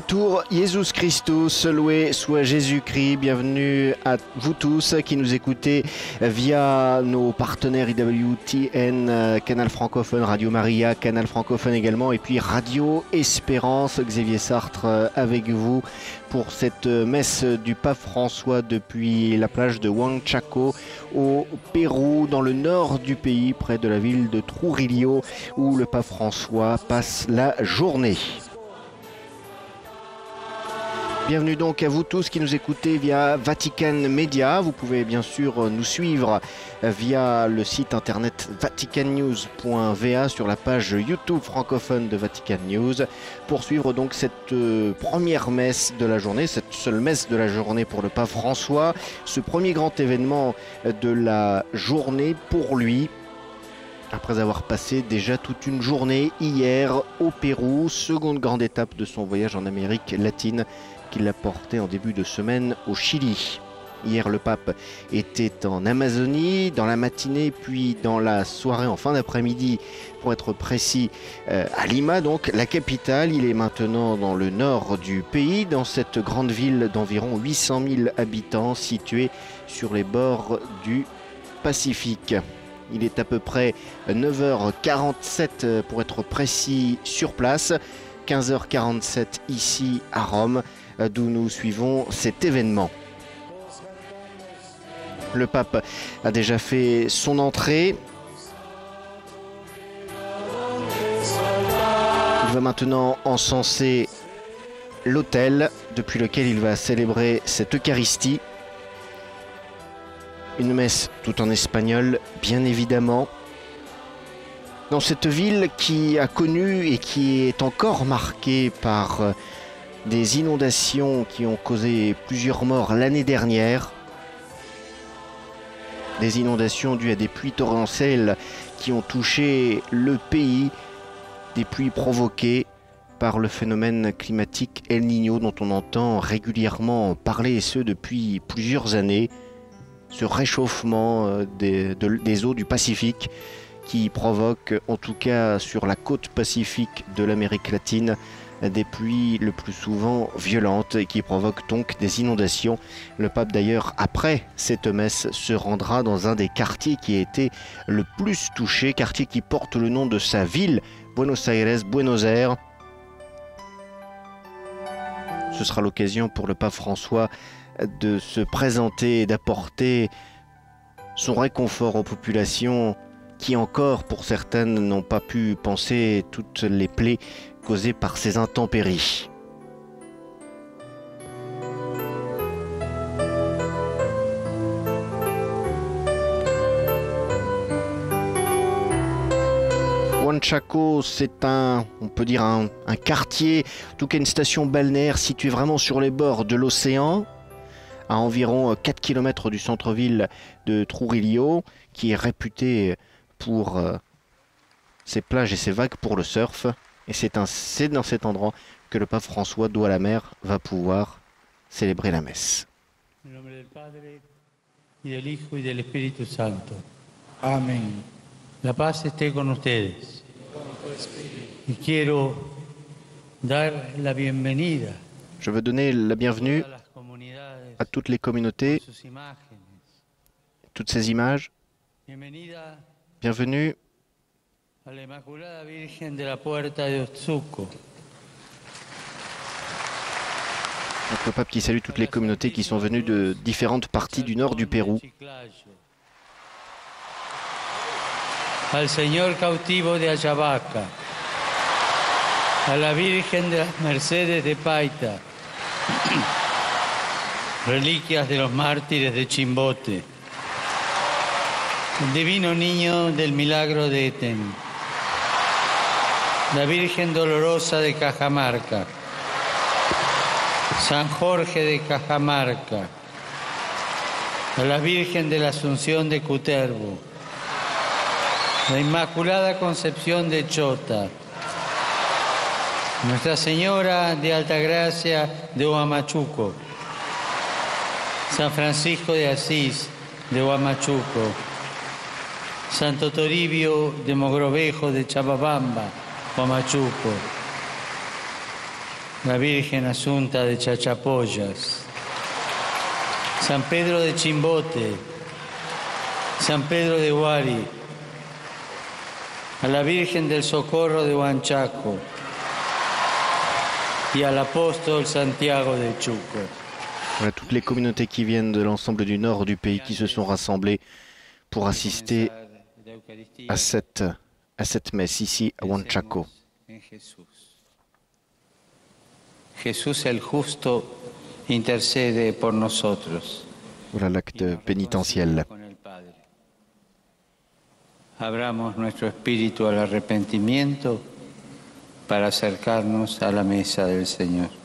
Détour, Jésus Christus, loué soit Jésus-Christ. Bienvenue à vous tous qui nous écoutez via nos partenaires IWTN, euh, Canal Francophone, Radio Maria, Canal Francophone également, et puis Radio Espérance. Xavier Sartre euh, avec vous pour cette messe du pape François depuis la plage de Huanchaco au Pérou, dans le nord du pays, près de la ville de Trujillo, où le pape François passe la journée. Bienvenue donc à vous tous qui nous écoutez via Vatican Media. Vous pouvez bien sûr nous suivre via le site internet vaticannews.va sur la page YouTube francophone de Vatican News pour suivre donc cette euh, première messe de la journée, cette seule messe de la journée pour le pape François, ce premier grand événement de la journée pour lui, après avoir passé déjà toute une journée hier au Pérou, seconde grande étape de son voyage en Amérique latine qu'il a porté en début de semaine au Chili. Hier, le pape était en Amazonie dans la matinée, puis dans la soirée, en fin d'après-midi, pour être précis, euh, à Lima, donc la capitale. Il est maintenant dans le nord du pays, dans cette grande ville d'environ 800 000 habitants, située sur les bords du Pacifique. Il est à peu près 9h47 euh, pour être précis sur place, 15h47 ici à Rome. Euh, d'où nous suivons cet événement. Le pape a déjà fait son entrée. Il va maintenant encenser l'autel depuis lequel il va célébrer cette Eucharistie. Une messe tout en espagnol, bien évidemment. Dans cette ville qui a connu et qui est encore marquée par euh, des inondations qui ont causé plusieurs morts l'année dernière. Des inondations dues à des pluies torrentielles qui ont touché le pays, des pluies provoquées par le phénomène climatique El Niño dont on entend régulièrement parler, et ce depuis plusieurs années. Ce réchauffement euh, des, des eaux du Pacifique qui provoque, en tout cas sur la côte pacifique de l'Amérique latine, des pluies le plus souvent violentes et qui provoquent donc des inondations. Le pape d'ailleurs, après cette messe, se rendra dans un des quartiers qui a été le plus touché, quartier qui porte le nom de sa ville, Buenos Aires, Buenos Aires. Ce sera l'occasion pour le pape François de se présenter et d'apporter son réconfort aux populations qui encore, pour certaines, n'ont pas pu penser toutes les plaies causées par ces intempéries. Huanchaco, c'est un, on peut dire un, quartier, en tout cas une station balnéaire située vraiment sur les bords de l'océan, à environ 4 km du centre-ville de Trujillo, qui est réputé pour euh, ces plages et ces vagues pour le surf. Et c'est dans cet endroit que le pape François, doit à la mer, va pouvoir célébrer la messe. Amen. La paz esté con ustedes. Y quiero dar la bienvenida Je veux donner la bienvenue à toutes les communautés, toutes ces images. Bienvenue a la Inmaculada Virgen de la Puerta de Otsuco. Notre pape qui salue toutes les communautés qui sont venues de différentes parties du nord du Pérou. Al Señor cautivo de Ayabaca, a la Virgen de las Mercedes de Paita, reliquias de los mártires de Chimbote, el divino niño del milagro de Eten, la Virgen Dolorosa de Cajamarca, San Jorge de Cajamarca, a la Virgen de la Asunción de Cutervo, la Inmaculada Concepción de Chota, Nuestra Señora de Altagracia de Huamachuco, San Francisco de Asís de Huamachuco, Santo Toribio de Mogrovejo de Chababamba, Huamachuco, la Virgen Asunta de Chachapoyas, San Pedro de Chimbote, San Pedro de Huari, a la Virgen del Socorro de Huanchaco. Y al apóstol Santiago de Chuco. Voilà toutes les communautés qui viennent de l'ensemble du nord du pays qui se sont rassemblées pour assister à cette, à cette messe ici à Huanchaco. Jesús el justo intercede por nosotros. Voilà l'acte pénitentiel. Abramos nuestro espíritu al arrepentimiento para acercarnos a la mesa del Señor.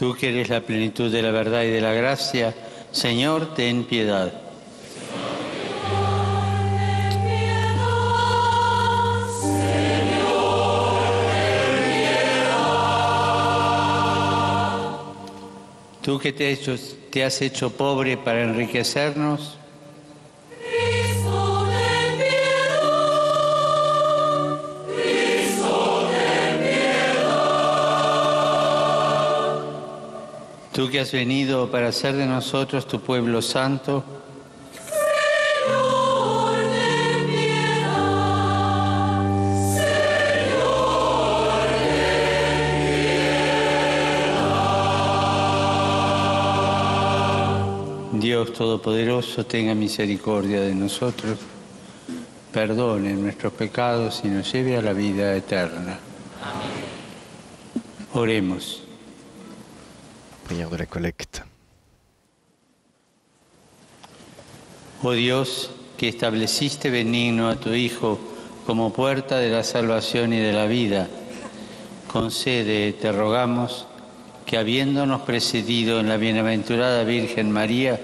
Tú que eres la plenitud de la verdad y de la gracia, Señor, ten piedad. Tú que te, hecho- te has hecho pobre para enriquecernos, tú que has venido para hacer de nosotros tu pueblo santo, Dios Todopoderoso, tenga misericordia de nosotros, perdone nuestros pecados y nos lleve a la vida eterna. Oremos. Prière de la. Oh Dios, que estableciste benigno a tu Hijo como puerta de la salvación y de la vida, concede, te rogamos, que habiéndonos precedido en la bienaventurada Virgen María,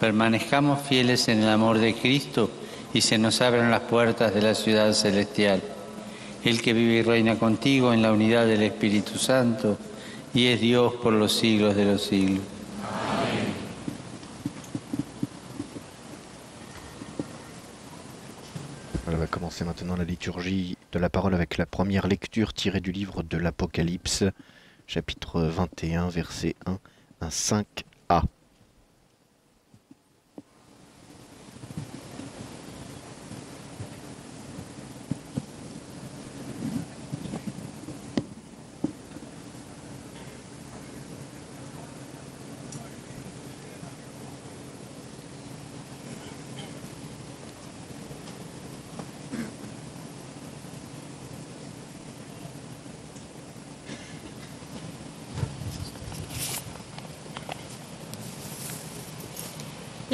permanezcamos fieles en el amor de Cristo y se nos abran las puertas de la ciudad celestial. El que vive y reina contigo en la unidad del Espíritu Santo y es Dios por los siglos de los siglos. On va commencer maintenant la liturgie de la parole avec la première lecture tirée du livre de l'Apocalypse, chapitre 21, verset 1 à 5a.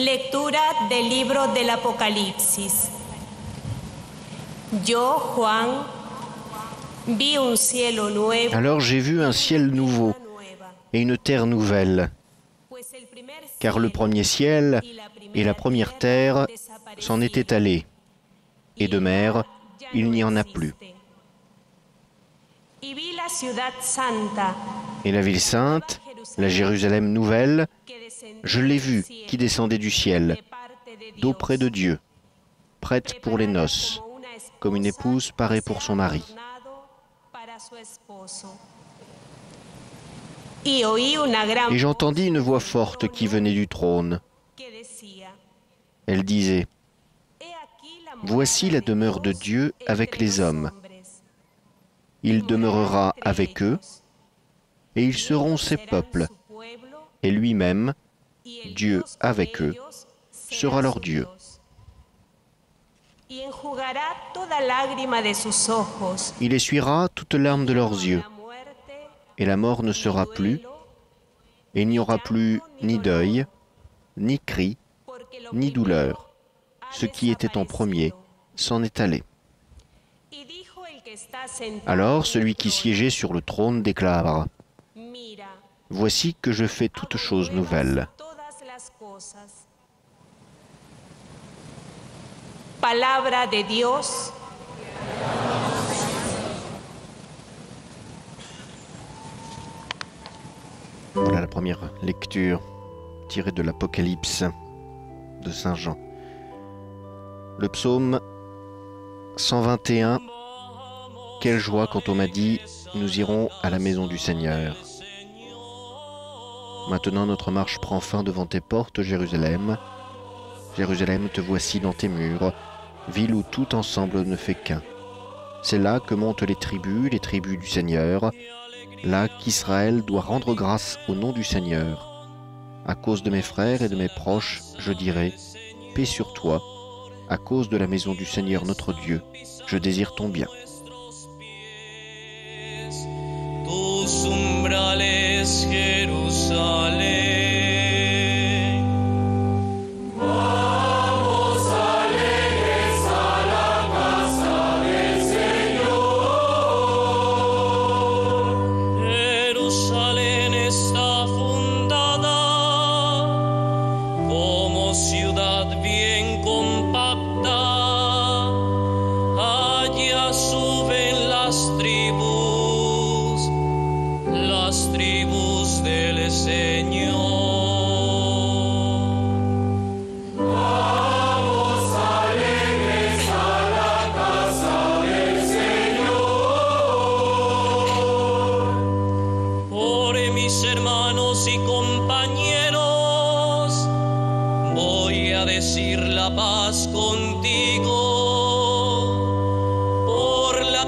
Lectura del libro del Apocalipsis. Yo, Juan, vi un cielo nuevo. Alors j'ai vu un ciel nouveau et une terre nouvelle, car le premier ciel et la première terre s'en étaient allés, et de mer il n'y en a plus. Et la ville sainte, la Jérusalem nouvelle, je l'ai vue qui descendait du ciel, d'auprès de Dieu, prête pour les noces, comme une épouse que pour son mari. Et j'entendis une voix forte qui venait du trône. Elle disait, Voici la demeure de Dieu avec les hommes. Il demeurera avec eux, et ils seront ses peuples, et lui-même Dieu avec eux sera leur Dieu. Il essuiera toute larme de leurs yeux, et la mort ne sera plus, et il n'y aura plus ni deuil, ni cri, ni douleur. Ce qui était en premier s'en est allé. Alors celui qui siégeait sur le trône déclara, Mira, Voici que je fais toutes choses nouvelles. Palabra de Dios. Voilà la première lecture tirée de l'Apocalypse de Saint Jean. Le psaume 121. Quelle joie quand on m'a dit, nous irons à la maison du Seigneur. Maintenant notre marche prend fin devant tes portes, Jérusalem. Jérusalem, te voici dans tes murs, ville où tout ensemble ne fait qu'un. C'est là que montent les tribus, les tribus du Seigneur, là qu'Israël doit rendre grâce au nom du Seigneur. À cause de mes frères et de mes proches, je dirai, paix sur toi, à cause de la maison du Seigneur notre Dieu, je désire ton bien.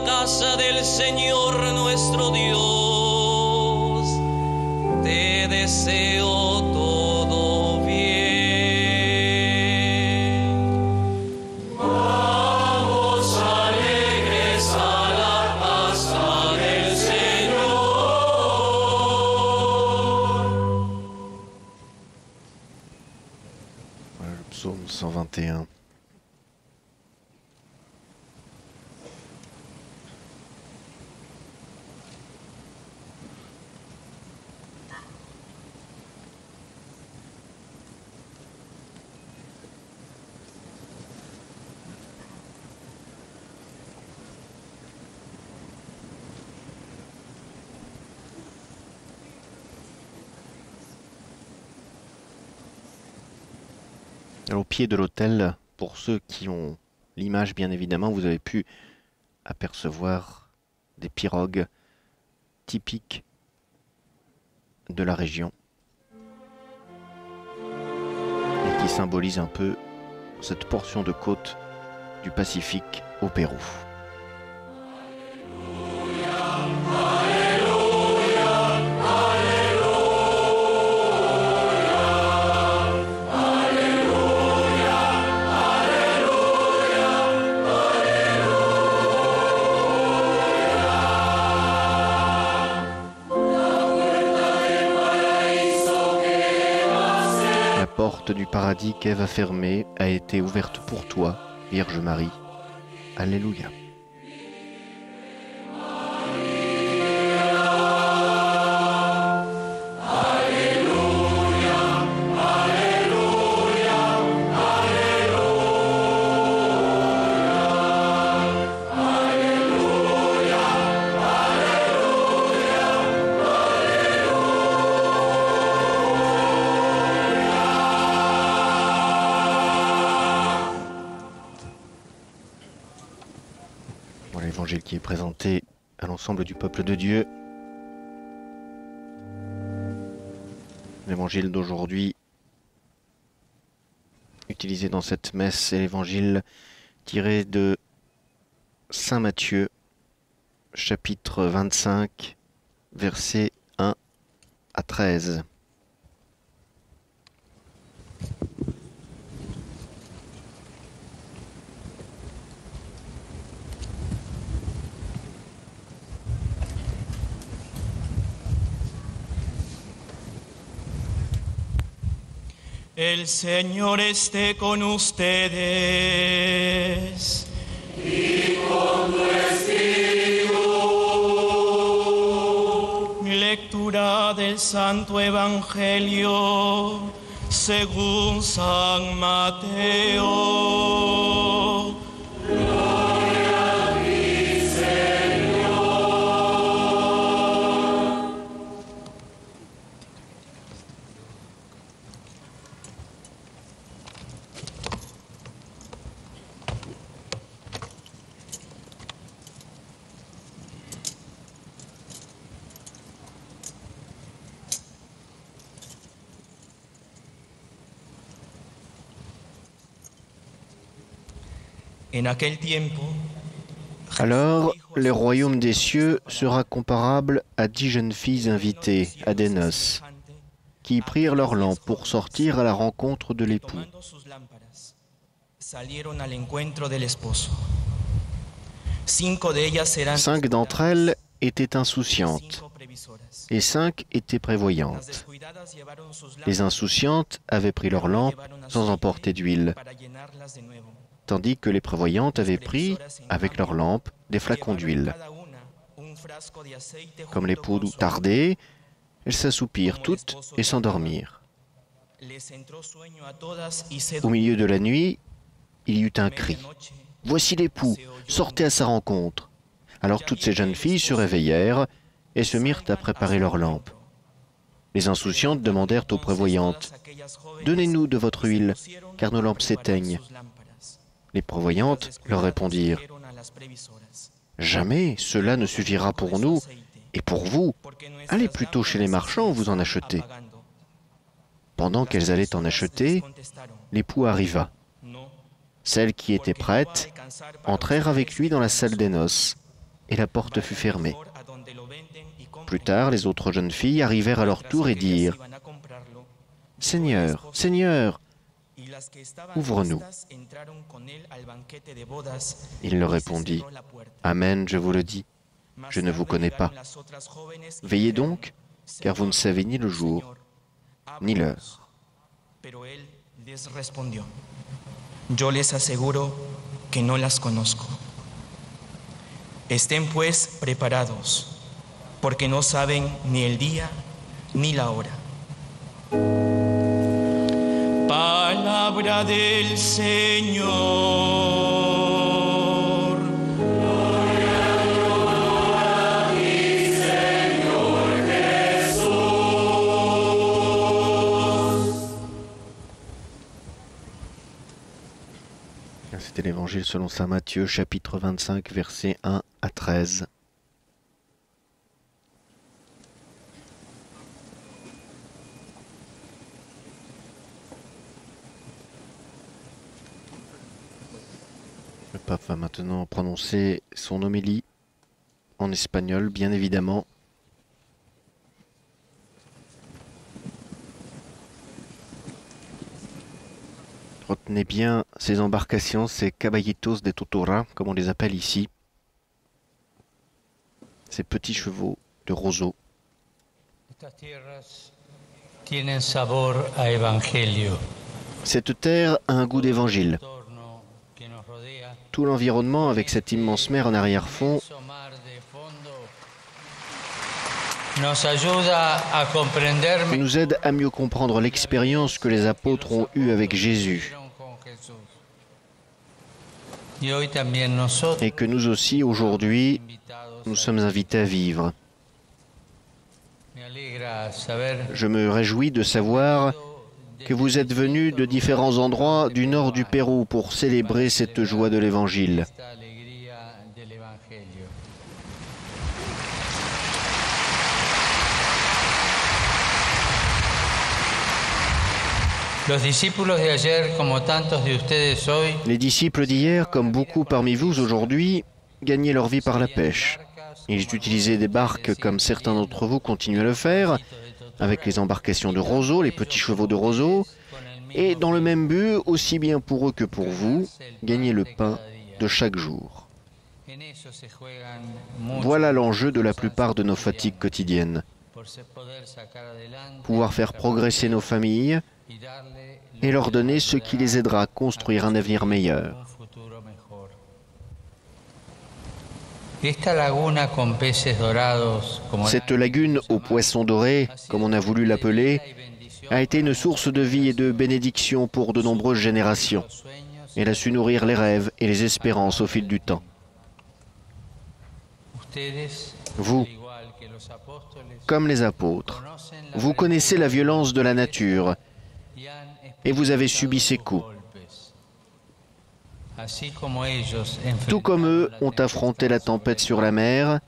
Casa del Señor nuestro Dios, pied de l'autel, pour ceux qui ont l'image bien évidemment, vous avez pu apercevoir des pirogues typiques de la région et qui symbolisent un peu cette portion de côte du Pacifique au Pérou. Paradis qu'Ève a fermée a été ouverte pour toi, Vierge Marie. Alléluia. De Dieu. L'évangile d'aujourd'hui utilisé dans cette messe est l'évangile tiré de Saint Matthieu, chapitre 25, versets 1 à 13. El Señor esté con ustedes. Lectura del Santo Evangelio según San Mateo. Alors, le royaume des cieux sera comparable à dix jeunes filles invitées à des noces, qui prirent leurs lampes pour sortir à la rencontre de l'époux. Cinq d'entre elles étaient insouciantes et cinq étaient prévoyantes. Les insouciantes avaient pris leurs lampes sans emporter d'huile, tandis que les prévoyantes avaient pris, avec leurs lampes, des flacons d'huile. Comme con su tardait, elles s'assoupirent toutes et s'endormirent. Les Au milieu de la nuit, il y eut un cri. Voici l'époux, sortez à sa rencontre. Alors toutes ces jeunes filles se réveillèrent et se mirent à préparer leurs lampes. Les insouciantes demandèrent aux prévoyantes, Donnez-nous de votre huile, car nos lampes s'éteignent. Les prévoyantes leur répondirent, Jamais cela ne suffira pour nous et pour vous. Allez plutôt chez les marchands vous en acheter. Pendant qu'elles allaient en acheter, l'époux arriva. Celles qui étaient prêtes entrèrent avec lui dans la salle des noces, et la porte fut fermée. Plus tard, les autres jeunes filles arrivèrent à leur tour et dirent, Seigneur, Seigneur, ouvre-nous. Il leur répondit, Amen, je vous le dis, je ne vous connais pas. Veillez donc, car vous ne savez ni le jour, ni l'heure. Pero él les respondió, yo les aseguro que no las conozco. Estén pues preparados, porque no saben ni el día ni la hora. Palabra del Señor. C'était l'évangile selon saint Matthieu, chapitre 25, versets 1 à 13. Le pape va maintenant prononcer son homélie en espagnol, bien évidemment. Retenez bien ces embarcations, ces caballitos de Totora, comme on les appelle ici. Ces petits chevaux de roseau. Cette terre a un goût d'évangile. Entorno que nos rodea. Tout l'environnement avec cette immense mer en arrière-fond nous aide à mieux comprendre l'expérience que les apôtres ont eue avec Jésus et que nous aussi, aujourd'hui, nous sommes invités à vivre. Je me réjouis de savoir que vous êtes venus de différents endroits du nord du Pérou pour célébrer cette joie de l'Évangile. Les disciples d'hier, comme beaucoup parmi vous aujourd'hui, gagnaient leur vie par la pêche. Ils utilisaient des barques comme certains d'entre vous continuent à le faire, avec les embarcations de roseau, les petits chevaux de roseau, et dans le même but, aussi bien pour eux que pour vous, gagner le pain de chaque jour. Voilà l'enjeu de la plupart de nos fatigues quotidiennes. Pouvoir faire progresser nos familles et leur donner ce qui les aidera à construire un avenir meilleur. Cette lagune aux poissons dorés, comme on a voulu l'appeler, a été une source de vie et de bénédiction pour de nombreuses générations. Elle a su nourrir les rêves et les espérances au fil du temps. Vous, comme les apôtres, vous connaissez la violence de la nature et vous avez subi ces coups. Tout comme eux ont affronté la tempête sur la mer,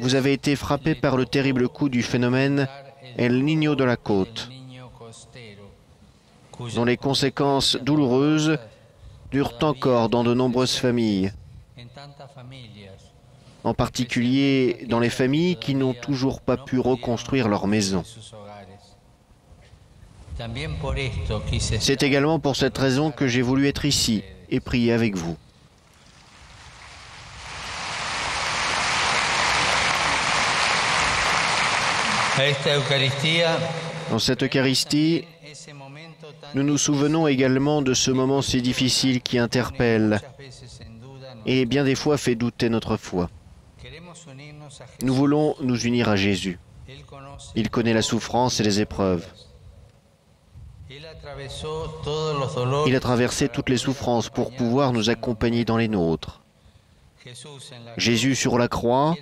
vous avez été frappés par le terrible coup du phénomène El Niño de la côte, dont les conséquences douloureuses durent encore dans de nombreuses familles, en particulier dans les familles qui n'ont toujours pas pu reconstruire leur maison. C'est également pour cette raison que j'ai voulu être ici et prier avec vous. Dans cette Eucharistie, nous nous souvenons également de ce moment si difficile qui interpelle et bien des fois fait douter notre foi. Nous voulons nous unir à Jésus. Il connaît la souffrance et les épreuves. Il a traversé toutes les souffrances pour pouvoir nous accompagner dans les nôtres. Jésus sur la croix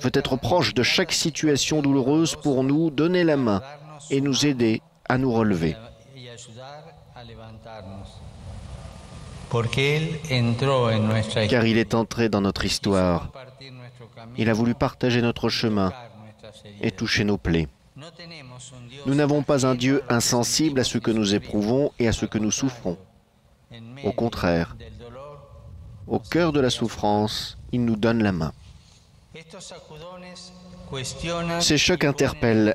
veut être proche de chaque situation douloureuse pour nous donner la main et nous aider à nous relever. Car il est entré dans notre histoire. Il a voulu partager notre chemin et toucher nos plaies. Nous n'avons pas un Dieu insensible à ce que nous éprouvons et à ce que nous souffrons. Au contraire, au cœur de la souffrance, il nous donne la main. Ces chocs interpellent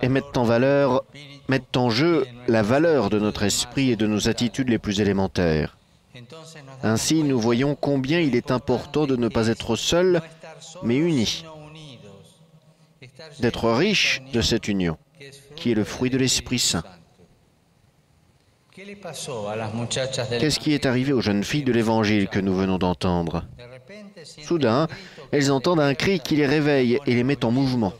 et mettent en valeur, mettent en jeu la valeur de notre esprit et de nos attitudes les plus élémentaires. Ainsi, nous voyons combien il est important de ne pas être seul, mais unis, d'être riche de cette union, qui est le fruit de l'Esprit Saint. Qu'est-ce qui est arrivé aux jeunes filles de l'Évangile que nous venons d'entendre? Soudain, elles entendent un cri qui les réveille et les met en mouvement.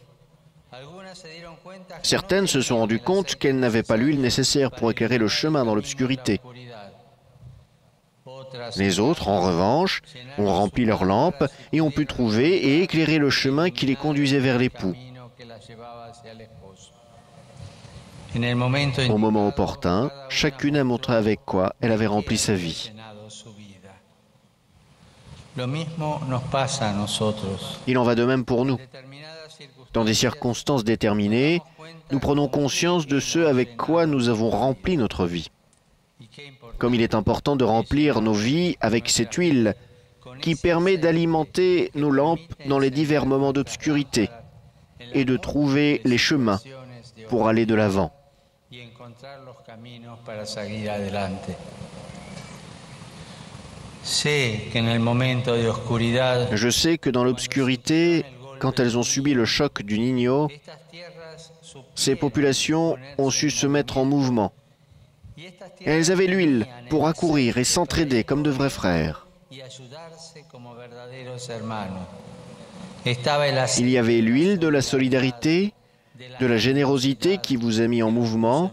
Certaines se sont rendues compte qu'elles n'avaient pas l'huile nécessaire pour éclairer le chemin dans l'obscurité. Les autres, en revanche, ont rempli leurs lampes et ont pu trouver et éclairer le chemin qui les conduisait vers l'époux. Au moment opportun, chacune a montré avec quoi elle avait rempli sa vie. Il en va de même pour nous. Dans des circonstances déterminées, nous prenons conscience de ce avec quoi nous avons rempli notre vie. Comme il est important de remplir nos vies avec cette huile qui permet d'alimenter nos lampes dans les divers moments d'obscurité et de trouver les chemins pour aller de l'avant. Je sais que dans l'obscurité, quand elles ont subi le choc du Niño, ces populations ont su se mettre en mouvement. elles avaient l'huile pour accourir et s'entraider comme de vrais frères. Il y avait l'huile de la solidarité, de la générosité qui vous a mis en mouvement,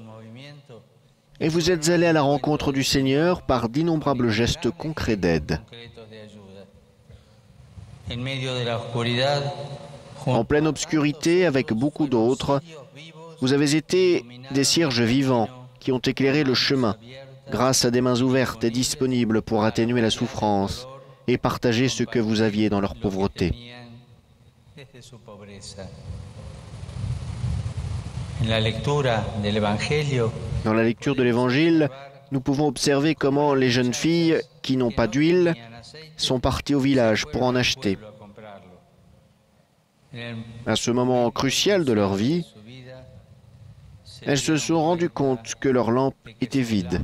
et vous êtes allé à la rencontre du Seigneur par d'innombrables gestes concrets d'aide. En pleine obscurité, avec beaucoup d'autres, vous avez été des cierges vivants qui ont éclairé le chemin grâce à des mains ouvertes et disponibles pour atténuer la souffrance et partager ce que vous aviez dans leur pauvreté. Dans la lecture de l'Évangile, nous pouvons observer comment les jeunes filles qui n'ont pas d'huile sont parties au village pour en acheter. À ce moment crucial de leur vie, elles se sont rendues compte que leur lampe était vide,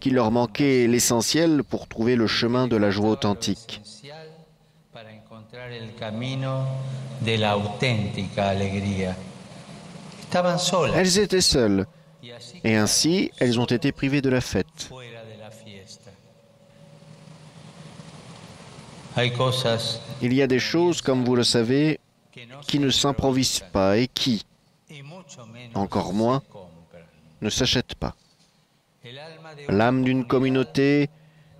qu'il leur manquait l'essentiel pour trouver le chemin de la joie authentique. Elles étaient seules, et ainsi elles ont été privées de la fête. Il y a des choses, comme vous le savez, qui ne s'improvisent pas et qui, encore moins, ne s'achètent pas. L'âme d'une communauté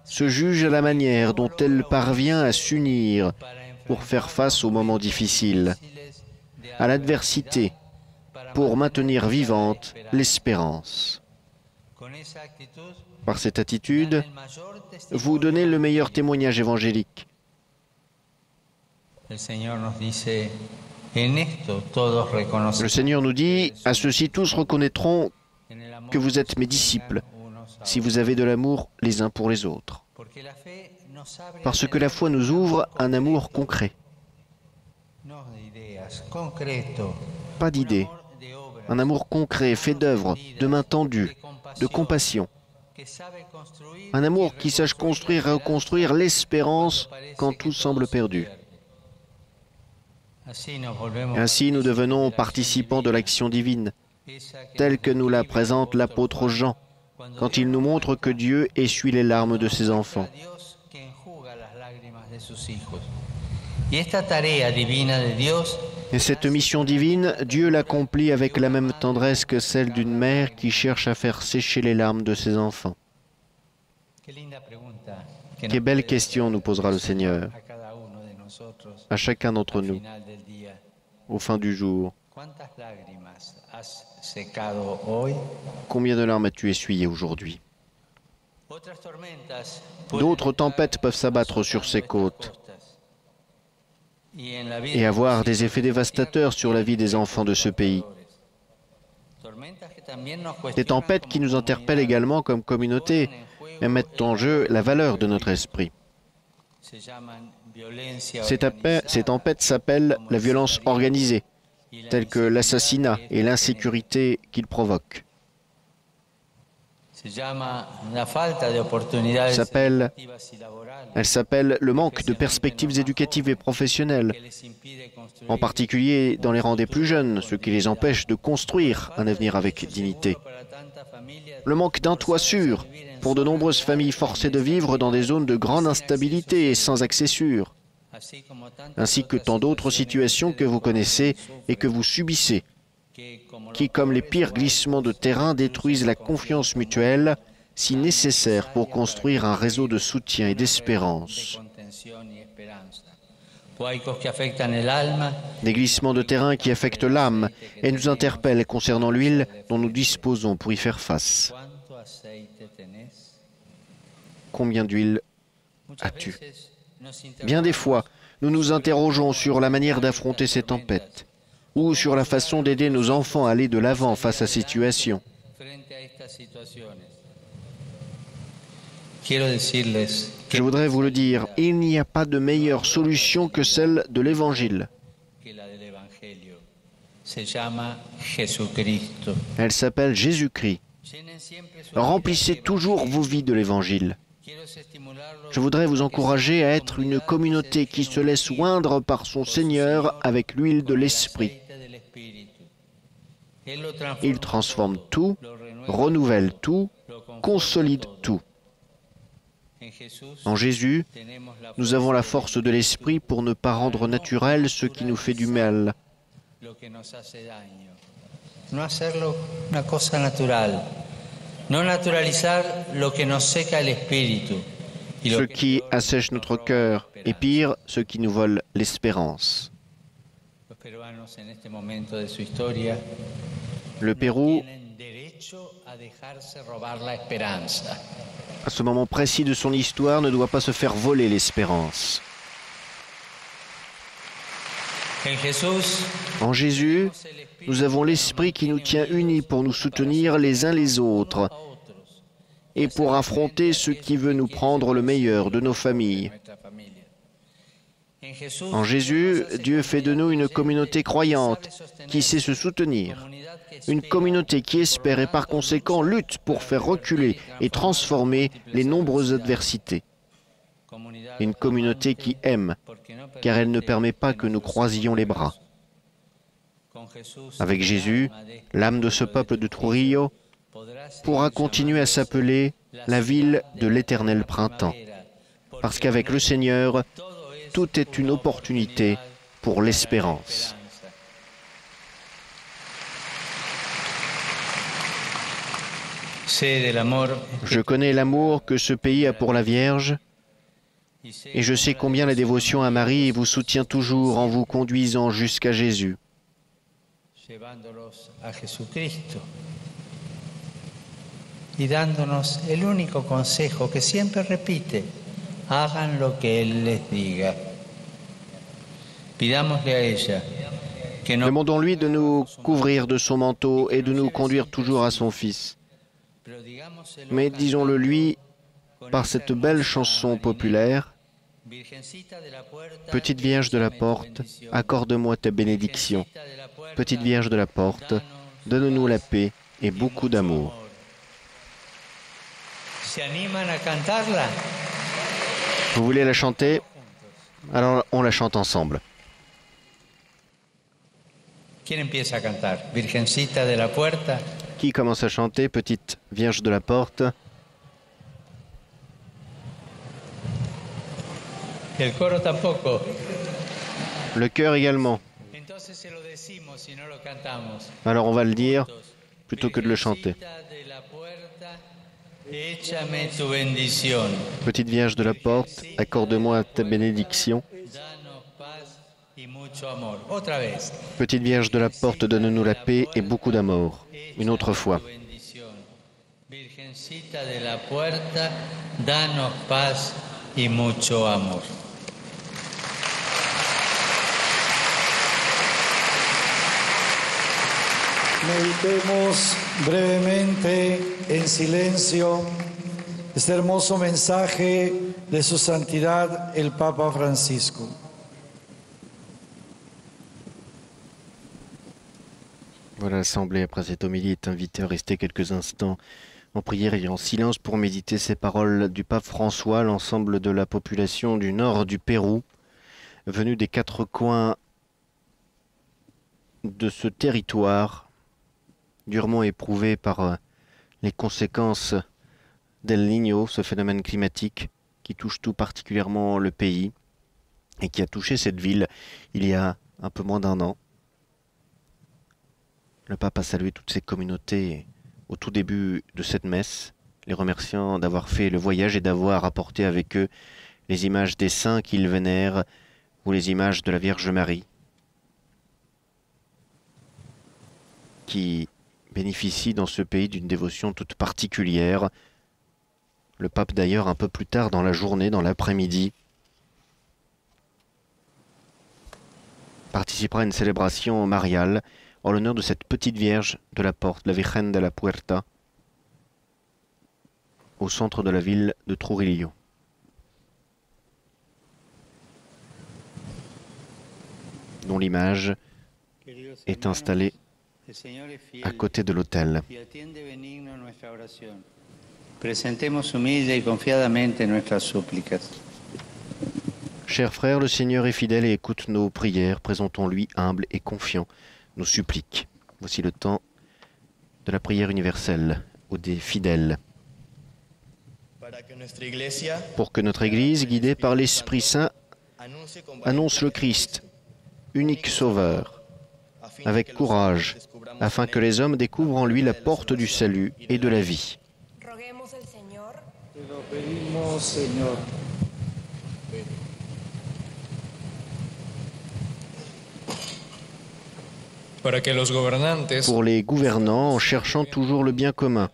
se juge à la manière dont elle parvient à s'unir pour faire face aux moments difficiles, à l'adversité, pour maintenir vivante l'espérance. Par cette attitude, vous donnez le meilleur témoignage évangélique. Le Seigneur nous dit, à ceux-ci tous reconnaîtront que vous êtes mes disciples si vous avez de l'amour les uns pour les autres. Parce que la foi nous ouvre un amour concret, pas d'idées, un amour concret, fait d'œuvre, de main tendue, de compassion, un amour qui sache construire et reconstruire l'espérance quand tout semble perdu. Ainsi nous devenons participants de l'action divine, telle que nous la présente l'apôtre Jean, quand il nous montre que Dieu essuie les larmes de ses enfants. Dios que Et cette mission divine, Dieu l'accomplit avec la même tendresse que celle d'une mère qui cherche à faire sécher les larmes de ses enfants. Quelle belle question nous posera le Seigneur. à chacun d'entre nous au fin du jour. Combien de larmes as-tu essuyé aujourd'hui? D'autres tempêtes peuvent s'abattre sur ces côtes y en la vida et avoir des effets dévastateurs sur la vie des enfants de ce pays. Des tempêtes qui nous interpellent également comme communauté et mettent en jeu la valeur de notre esprit. Ces, tempêtes s'appellent la violence organisée, telles que l'assassinat et l'insécurité qu'ils provoquent. S'appelle- Elles s'appellent le manque de perspectives éducatives et professionnelles, en particulier dans les rangs des plus jeunes, ce qui les empêche de construire un avenir avec dignité. Le manque d'un toit sûr pour de nombreuses familles forcées de vivre dans des zones de grande instabilité et sans accès sûr, ainsi que tant d'autres situations que vous connaissez et que vous subissez, qui, comme les pires glissements de terrain, détruisent la confiance mutuelle, si nécessaire pour construire un réseau de soutien et de d'espérance. Des glissements de terrain qui affectent l'âme et nous interpellent concernant l'huile dont nous disposons pour y faire face. Combien d'huile As-tu? Bien des fois, nous nous interrogeons sur la manière d'affronter ces tempêtes ou sur la façon d'aider nos enfants à aller de l'avant face à. Quiero decirles Je voudrais vous le dire, il n'y a pas de meilleure solution que celle de l'Évangile. Elle s'appelle Jésus-Christ. Remplissez toujours vos vies de l'Évangile. Je voudrais vous encourager à être une communauté qui se laisse oindre par son Seigneur avec l'huile de l'Esprit. aceite del Espíritu. Él lo transforma Il transforme tout, renouvelle tout, consolide tout. En Jésus, nous avons la force de l'Esprit pour ne pas rendre naturel ce qui nous fait du mal, lo que nos hace daño. No hacerlo una cosa natural. No naturalizar lo que nos seca el espíritu. y lo ce qui assèche notre cœur, et pire, ce qui nous vole l'espérance. Le Pérou, à ce moment précis de son histoire, ne doit pas se faire voler l'espérance. En Jésus, nous avons l'Esprit qui nous tient unis pour nous soutenir les uns les autres et pour affronter ce qui veut nous prendre le meilleur de nos familles. En Jésus, Dieu fait de nous une communauté croyante qui sait se soutenir, une communauté qui espère et par conséquent lutte pour faire reculer et transformer les nombreuses adversités, une communauté qui aime, car elle ne permet pas que nous croisions les bras. Avec Jésus, l'âme de ce peuple de Trujillo pourra continuer à s'appeler la ville de l'éternel printemps, parce qu'avec le Seigneur, tout est une opportunité pour l'espérance. Je connais l'amour que ce pays a pour la Vierge et je sais combien la dévotion à Marie vous soutient toujours en vous conduisant jusqu'à Jésus. y dándonos el único consejo que siempre repite, hagan lo que Él les diga. Pidámosle a ella que nos Demandons-lui de nous couvrir de son manteau et de nous conduire toujours à son Fils. Mais disons-le lui, par cette belle chanson populaire, Petite Vierge de la Porte, accorde-moi ta bénédiction. Petite Vierge de la Porte, donne-nous la paix et beaucoup d'amour. Vous voulez la chanter? Alors on la chante ensemble. Qui commence à chanter Petite Vierge de la Porte? Le cœur également. Alors on va le dire plutôt que de le chanter. Petite Vierge de la Porte, accorde-moi ta bénédiction. Petite Vierge de la Porte, donne-nous la paix et beaucoup d'amour. Une autre fois. Virgencita de la Puerta, danos paz y mucho amor. Meditemos brevemente en silencio este hermoso mensaje de su santidad el Papa Francisco. L'Assemblée, après cette homélie, est invitée à rester quelques instants en prière et en silence pour méditer ces paroles du pape François, l'ensemble de la population du nord du Pérou, venue des quatre coins de ce territoire durement éprouvé par euh, les conséquences d'El Niño, ce phénomène climatique qui touche tout particulièrement le pays et qui a touché cette ville il y a un peu moins d'un an. Le pape a salué toutes ces communautés au tout début de cette messe, les remerciant d'avoir fait le voyage et d'avoir apporté avec eux les images des saints qu'ils vénèrent ou les images de la Vierge Marie, qui bénéficie dans ce pays d'une dévotion toute particulière. Le pape d'ailleurs un peu plus tard dans la journée, dans l'après-midi, participera à une célébration mariale en l'honneur de cette petite Vierge de la Porte, la Virgen de la Puerta, au centre de la ville de Trujillo. dont l'image est installée à côté de l'autel. Chers frères, le Seigneur est fidèle et écoute nos prières. Présentons-lui humble et confiant nos suppliques. Voici le temps de la prière universelle ou des fidèles. Pour que notre Église, guidée par l'Esprit Saint, annonce le Christ, unique Sauveur, avec courage, afin que les hommes découvrent en lui la porte du salut et de la vie. Pour les gouvernants, en cherchant toujours le bien commun,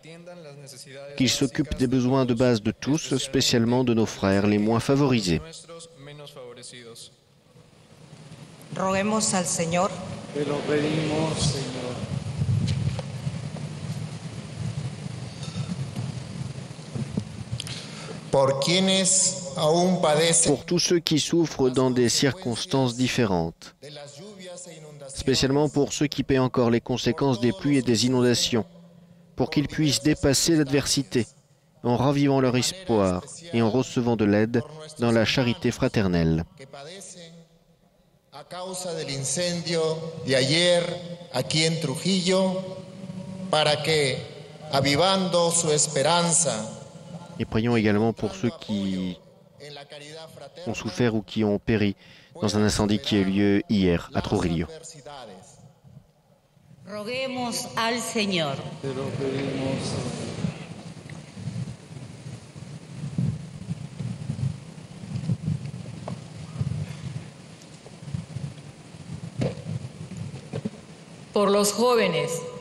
qu'ils s'occupent des besoins de base de tous, spécialement de nos frères les moins favorisés. Roguemos al Señor. Pour tous ceux qui souffrent dans des circonstances différentes, spécialement pour ceux qui paient encore les conséquences des pluies et des inondations, pour qu'ils puissent dépasser l'adversité en ravivant leur espoir et en recevant de l'aide dans la charité fraternelle. et prions également pour ceux qui ont souffert ou qui ont péri dans un incendie qui a eu lieu hier à Trujillo. Roguemos al Señor.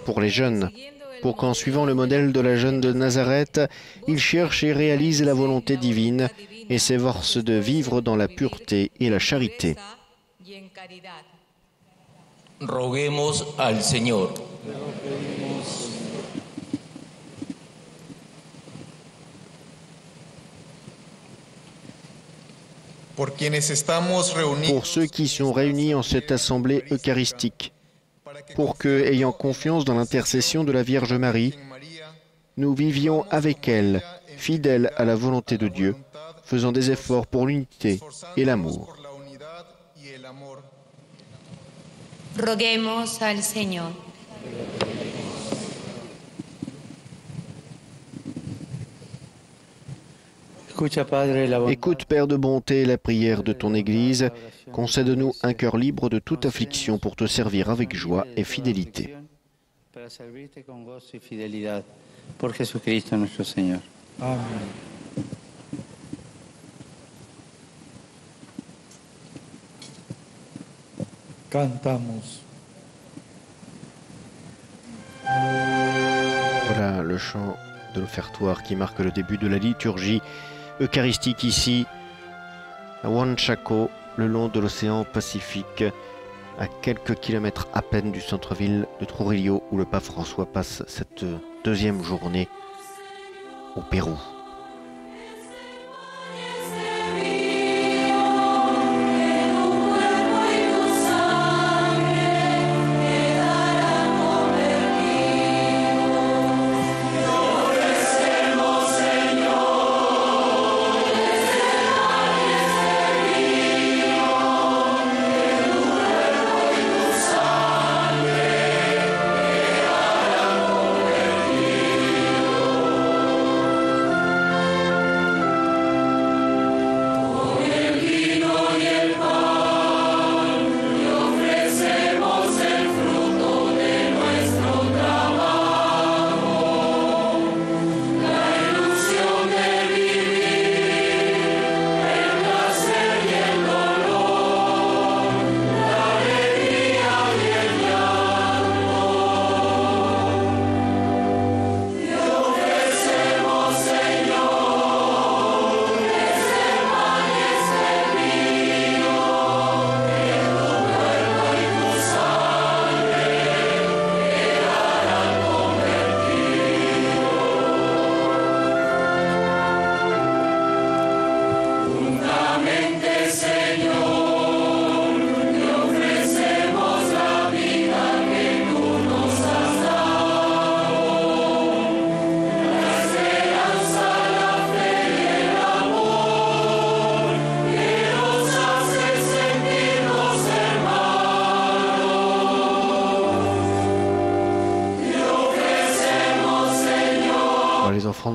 Pour les jeunes pour qu'en suivant le modèle de la jeune de Nazareth, il cherche et réalise la volonté divine et s'efforce de vivre dans la pureté et la charité. Roguemos al Señor. Pour ceux qui sont réunis en cette assemblée eucharistique, pour que, ayant confiance dans l'intercession de la Vierge Marie, nous vivions avec elle, fidèles à la volonté de Dieu, faisant des efforts pour l'unité et l'amour. Roguemos al Señor. Écoute, Père de bonté, la prière de ton Église. Concède-nous un cœur libre de toute affliction pour te servir avec joie et fidélité. Para servirte con gozo y fidelidad. Por Jesucristo nuestro Señor. Amén. Voilà le chant de l'offertoire qui marque le début de la liturgie eucharistique ici, à Huanchaco, le long de l'océan Pacifique, à quelques kilomètres à peine du centre-ville de Trujillo, où le pape François passe cette deuxième journée au Pérou.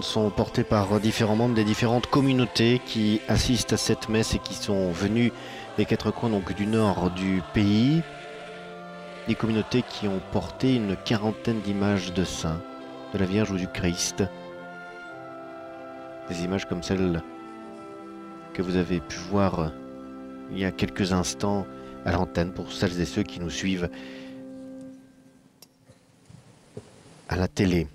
Sont portées par différents membres des différentes communautés qui assistent à cette messe et qui sont venus des quatre coins donc du nord du pays. Des communautés qui ont porté une quarantaine d'images de saints, de la Vierge ou du Christ. Des images comme celles que vous avez pu voir il y a quelques instants à l'antenne pour celles et ceux qui nous suivent à la télé.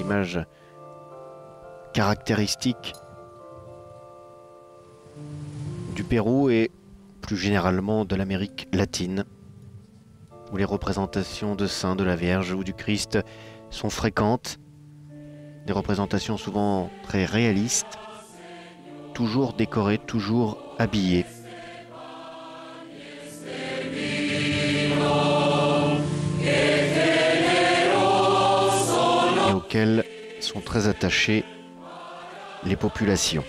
Images caractéristiques du Pérou et plus généralement de l'Amérique latine, où les représentations de saints, de la Vierge ou du Christ sont fréquentes, des représentations souvent très réalistes, toujours décorées, toujours habillées. Auxquelles sont très attachées les populations.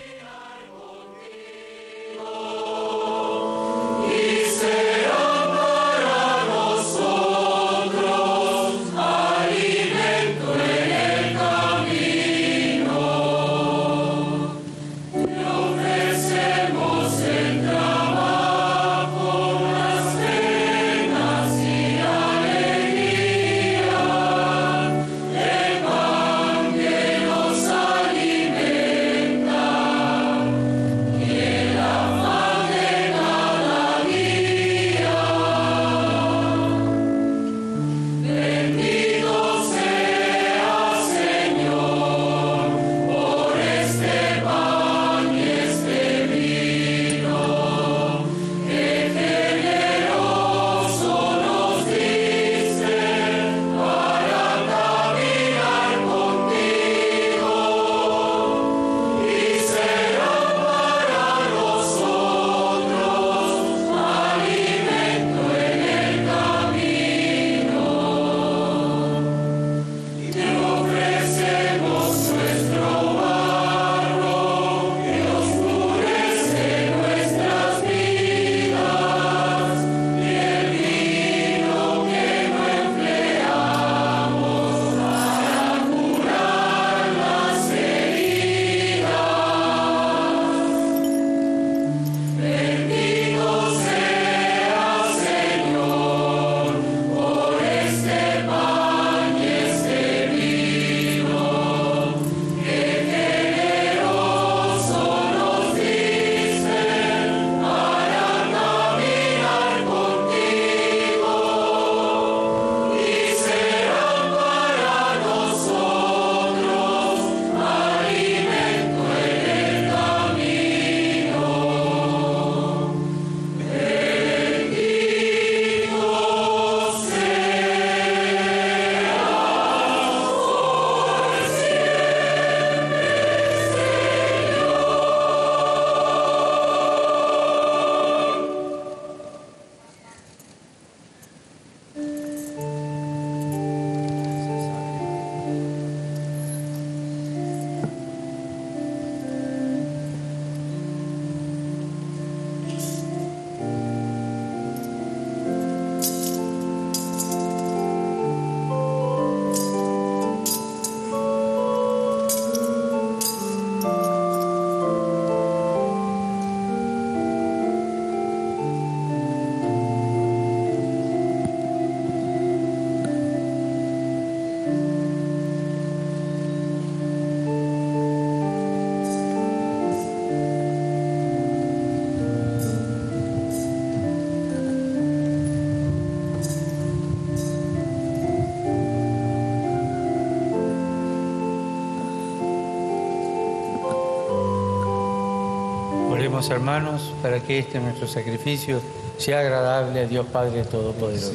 Hermanos para que este nuestro sacrificio sea agradable a Dios Padre Todopoderoso.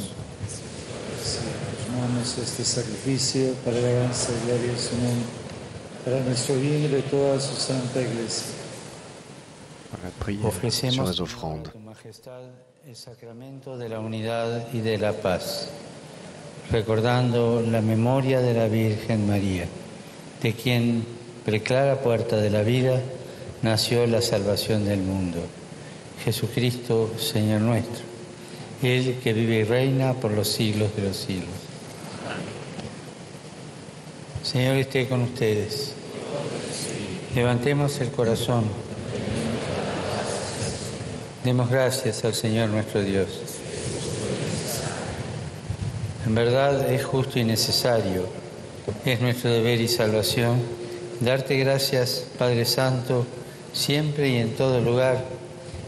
Tomamos este sacrificio para la gloria de su nombre, para nuestro bien y de toda su santa iglesia. Par la prière sur Ofrecemos les offrandes. a tu majestad el sacramento de la unidad y de la paz, recordando la memoria de la Virgen María, de quien, preclara puerta de la vida, nació la salvación del mundo. Jesucristo, Señor nuestro, Él que vive y reina por los siglos de los siglos. Señor esté con ustedes. Levantemos el corazón. Demos gracias al Señor nuestro Dios. En verdad es justo y necesario, es nuestro deber y salvación, darte gracias, Padre Santo, siempre y en todo lugar,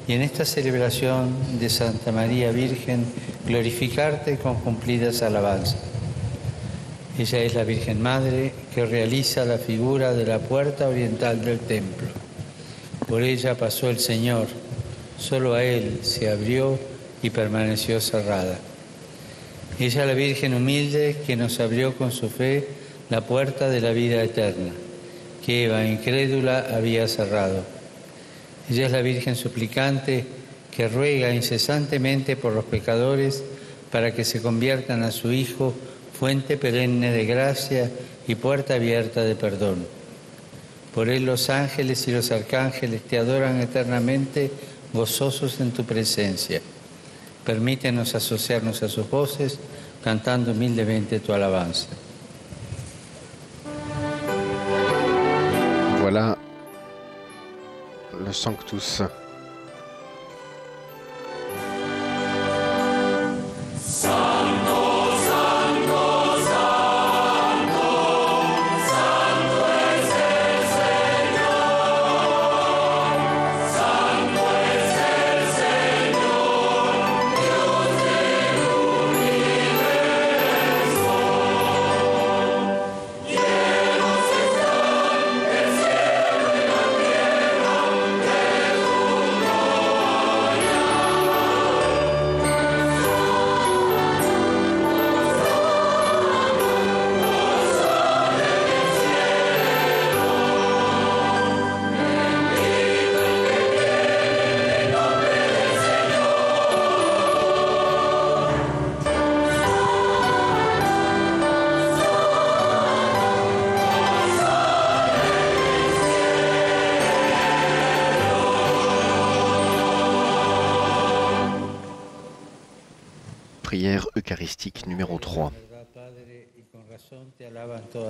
y en esta celebración de Santa María Virgen, glorificarte con cumplidas alabanzas. Ella es la Virgen Madre que realiza la figura de la puerta oriental del templo. Por ella pasó el Señor, solo a Él se abrió y permaneció cerrada. Ella la Virgen humilde que nos abrió con su fe la puerta de la vida eterna, que Eva incrédula había cerrado. Ella es la Virgen suplicante que ruega incesantemente por los pecadores para que se conviertan a su Hijo, fuente perenne de gracia y puerta abierta de perdón. Por él los ángeles y los arcángeles te adoran eternamente, gozosos en tu presencia. Permítenos asociarnos a sus voces, cantando humildemente tu alabanza. Voilà le Sanctus.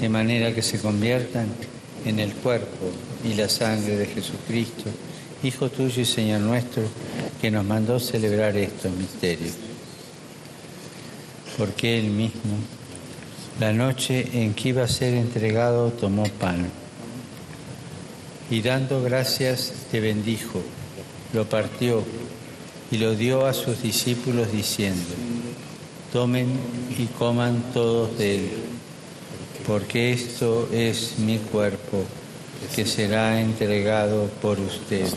de manera que se conviertan en el cuerpo y la sangre de Jesucristo, Hijo tuyo y Señor nuestro, que nos mandó celebrar estos misterios. Porque Él mismo, la noche en que iba a ser entregado, tomó pan y dando gracias te bendijo, lo partió y lo dio a sus discípulos diciendo, tomen y coman todos de él, porque esto es mi cuerpo que será entregado por ustedes.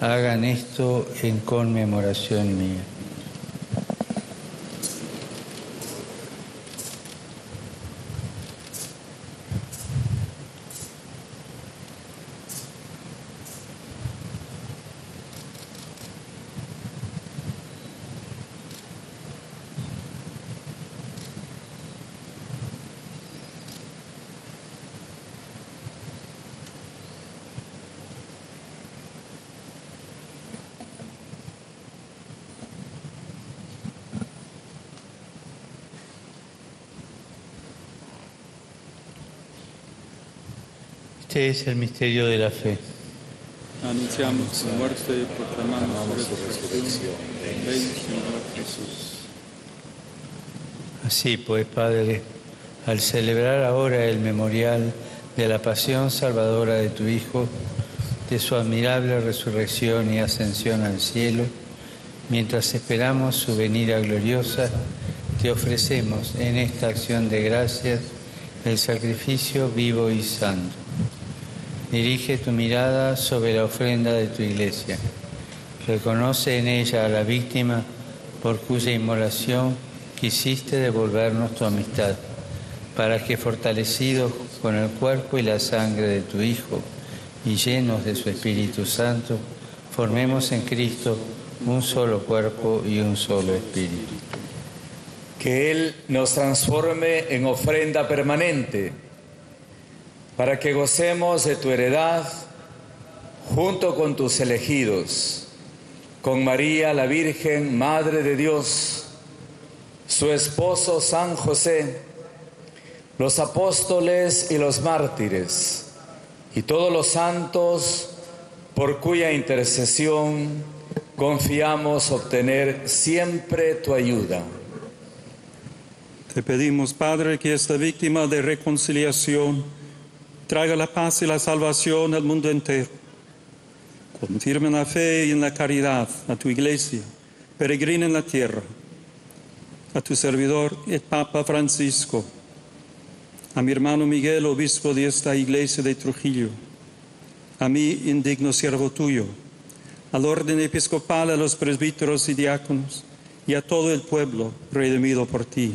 Hagan esto en conmemoración mía. Este es el misterio de la fe. Anunciamos su muerte y proclamamos su resurrección. Ven, Señor Jesús. Así pues, Padre, al celebrar ahora el memorial de la pasión salvadora de tu Hijo, de su admirable resurrección y ascensión al cielo, mientras esperamos su venida gloriosa, te ofrecemos en esta acción de gracias el sacrificio vivo y santo. Dirige tu mirada sobre la ofrenda de tu iglesia. Reconoce en ella a la víctima por cuya inmolación quisiste devolvernos tu amistad, para que fortalecidos con el cuerpo y la sangre de tu Hijo y llenos de su Espíritu Santo, formemos en Cristo un solo cuerpo y un solo espíritu. Que Él nos transforme en ofrenda permanente para que gocemos de tu heredad junto con tus elegidos, con María la Virgen, Madre de Dios, su esposo San José, los apóstoles y los mártires, y todos los santos por cuya intercesión confiamos obtener siempre tu ayuda. Te pedimos, Padre, que esta víctima de reconciliación traiga la paz y la salvación al mundo entero. Confirma en la fe y en la caridad a tu iglesia, peregrina en la tierra, a tu servidor, el Papa Francisco, a mi hermano Miguel, obispo de esta iglesia de Trujillo, a mí, indigno siervo tuyo, al orden episcopal, a los presbíteros y diáconos, y a todo el pueblo redimido por ti.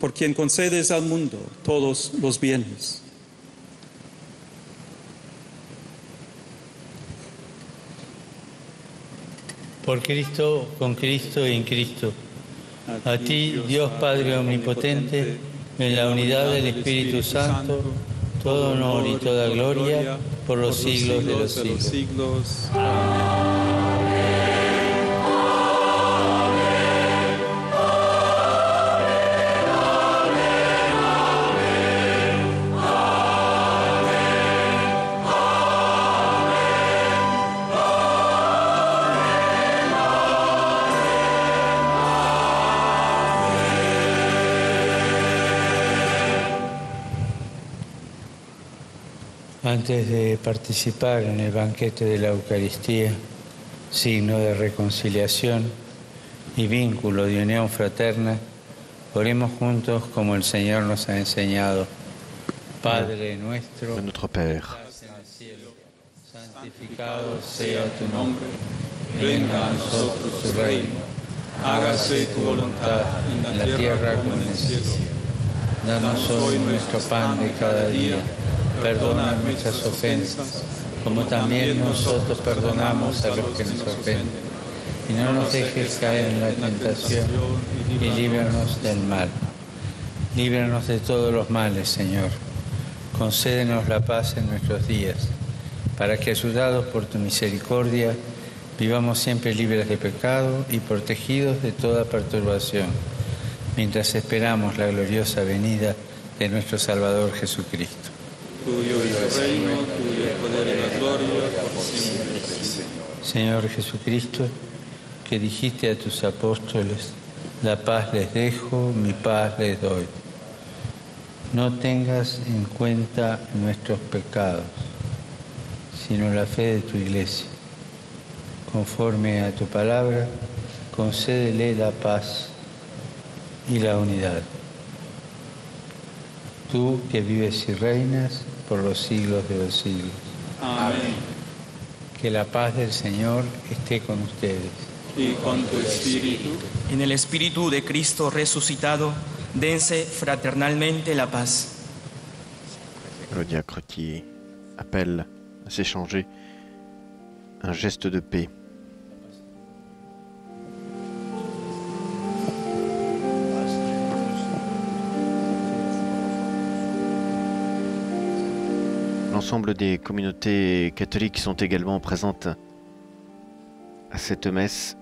por quien concedes al mundo todos los bienes. Por Cristo, con Cristo y en Cristo. A ti, Dios Padre Omnipotente, en la unidad del Espíritu Santo, todo honor y toda gloria por los siglos de los siglos. Antes de participar en el banquete de la Eucaristía, signo de reconciliación y vínculo de unión fraterna, oremos juntos como el Señor nos ha enseñado. Padre nuestro, notre Père. santificado sea tu nombre, venga a nosotros tu reino, hágase tu voluntad en la tierra como en el cielo. Danos hoy nuestro pan de cada día Perdona nuestras ofensas, como también nosotros perdonamos a los que nos ofenden. Y no nos dejes caer en la tentación y líbranos del mal. Líbranos de todos los males, Señor. Concédenos la paz en nuestros días, para que, ayudados por tu misericordia, vivamos siempre libres de pecado y protegidos de toda perturbación, mientras esperamos la gloriosa venida de nuestro Salvador Jesucristo. Tuyo el reino, tuyo el poder y la gloria. Señor Jesucristo, que dijiste a tus apóstoles, la paz les dejo, mi paz les doy. No tengas en cuenta nuestros pecados, sino la fe de tu iglesia. Conforme a tu palabra, concédele la paz y la unidad. Tú que vives y reinas por los siglos de los siglos. Amén. Que la paz del Señor esté con ustedes. Y con tu espíritu. En el Espíritu de Cristo resucitado, dense fraternalmente la paz. Le diacre qui appelle à s'échanger un geste de paix. L'ensemble des communautés catholiques sont également présentes à cette messe.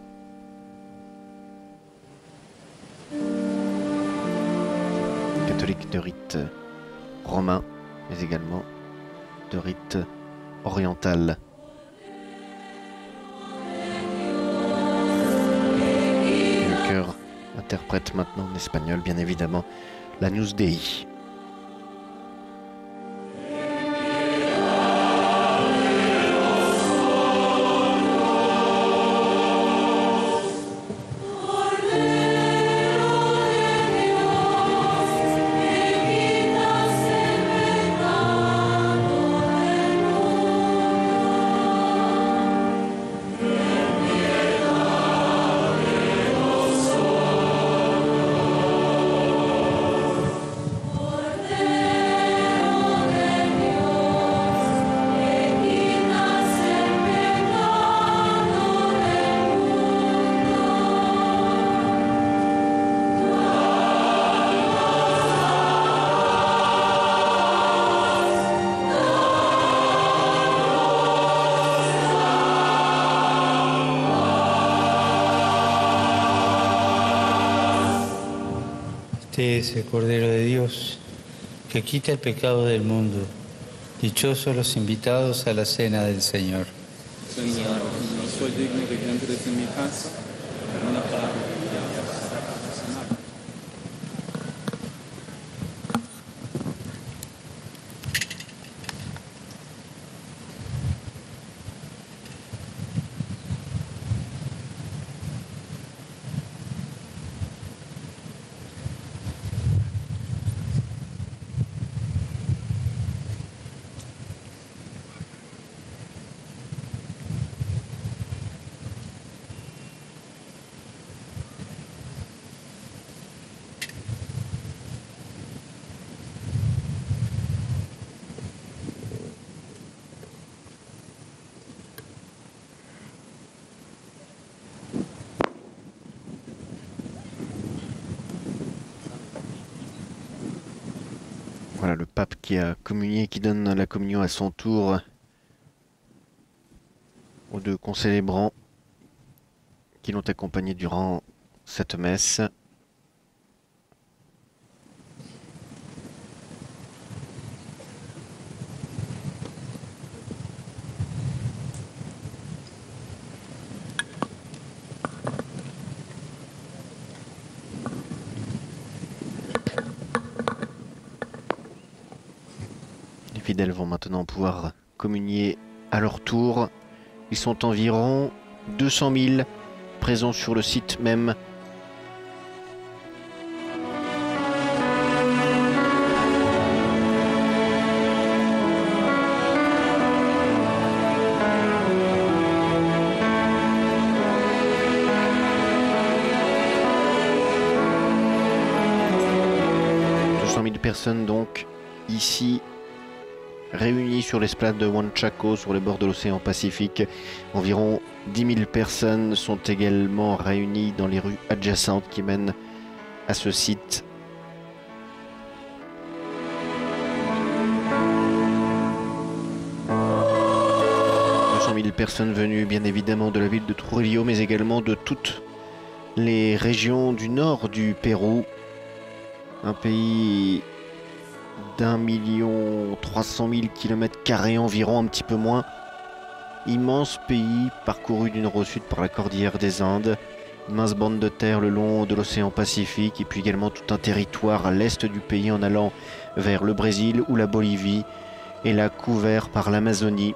Catholiques de rite romain, mais également de rite oriental. Le chœur interprète maintenant en espagnol, bien évidemment, la News Dei. Es el Cordero de Dios que quita el pecado del mundo. Dichosos los invitados a la cena del Señor. Señor, no soy digno en mi casa, pero palabra qui a communié, qui donne la communion à son tour aux deux concélébrants qui l'ont accompagné durant cette messe. Fidèles vont maintenant pouvoir communier à leur tour. Ils sont environ 200 000 présents sur le site même. personnes donc ici réunis sur l'esplanade de Huanchaco sur les bords de l'océan Pacifique. Environ 10 000 personnes sont également réunies dans les rues adjacentes qui mènent à ce site. personnes venues bien évidemment de la ville de Trujillo mais également de toutes les régions du nord du Pérou Un pays d'un million trois cent mille kilomètres carrés environ, un petit peu moins. Immense pays parcouru du nord au sud par la cordillère des Andes. Une bande de terre le long de l'océan Pacifique et puis également tout un territoire à l'est du pays en allant vers le Brésil ou la Bolivie et là couvert par l'Amazonie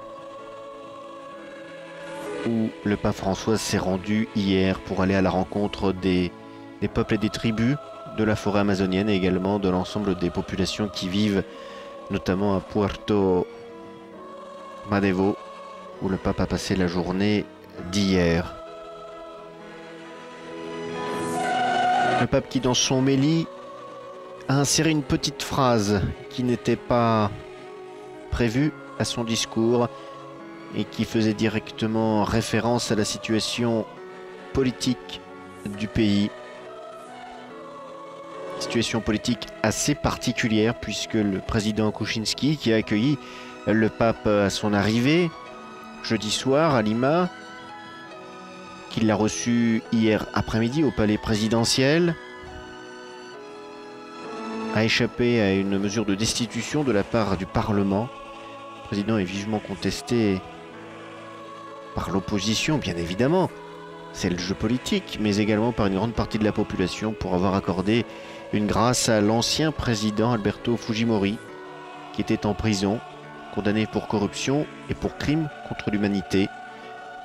où le pape François s'est rendu hier pour aller à la rencontre des peuples et des tribus de la forêt amazonienne et également de l'ensemble des populations qui vivent notamment à Puerto Madevo où le pape a passé la journée d'hier. Le pape qui dans son méli a inséré une petite phrase qui n'était pas prévue à son discours et qui faisait directement référence à la situation politique du pays. Situation politique assez particulière puisque le président Kuczynski qui a accueilli le pape à son arrivée jeudi soir à Lima qu'il l'a reçu hier après-midi au palais présidentiel, a échappé à une mesure de destitution de la part du Parlement. Le président est vivement contesté par l'opposition, bien évidemment. C'est le jeu politique, mais également par une grande partie de la population pour avoir accordé une grâce à l'ancien président Alberto Fujimori, qui était en prison, condamné pour corruption et pour crimes contre l'humanité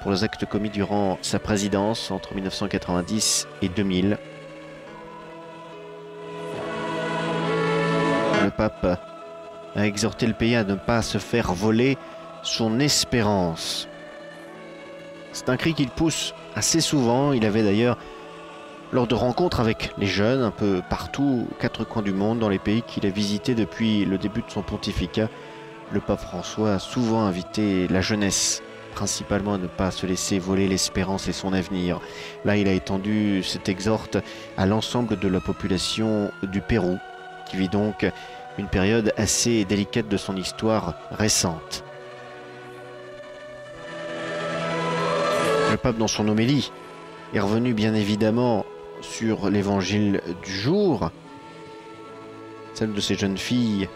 pour les actes commis durant sa présidence entre 1990 et 2000. Le pape a exhorté le pays à ne pas se faire voler son espérance. C'est un cri qu'il pousse assez souvent. Il avait d'ailleurs, lors de rencontres avec les jeunes, un peu partout, quatre coins du monde, dans les pays qu'il a visités depuis le début de son pontificat, le pape François a souvent invité la jeunesse principalement à ne pas se laisser voler l'espérance et son avenir. Là, il a étendu cet exhorte à l'ensemble de la population du Pérou, qui vit donc une période assez délicate de son histoire récente. Le pape, dans son homélie, est revenu bien évidemment sur l'évangile du jour, celle de ces jeunes filles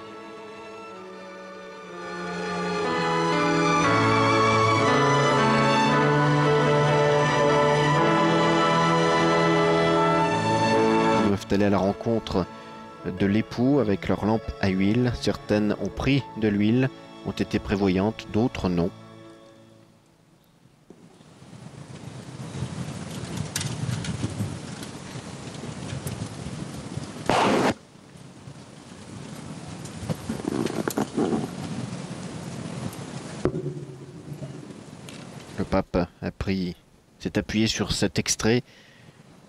aller à la rencontre de l'époux avec leur lampe à huile. Certaines ont pris de l'huile, ont été prévoyantes, d'autres non. Le s'est appuyé sur cet extrait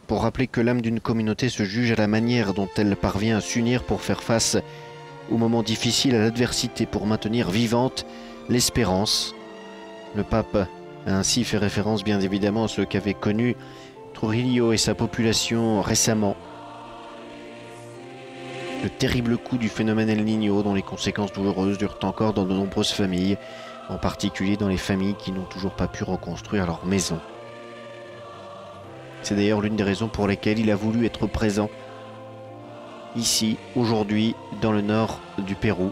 pour rappeler que l'âme d'une communauté se juge à la manière dont elle parvient à s'unir pour faire face aux moments difficiles, à l'adversité, pour maintenir vivante l'espérance. Le pape a ainsi fait référence bien évidemment à ce qu'avait connu Trujillo et sa population récemment. Le terrible coup du phénomène El Niño dont les conséquences douloureuses durent encore dans de nombreuses familles, en particulier dans les familles qui n'ont toujours pas pu reconstruire leur maison. C'est d'ailleurs l'une des raisons pour lesquelles il a voulu être présent ici, aujourd'hui, dans le nord du Pérou,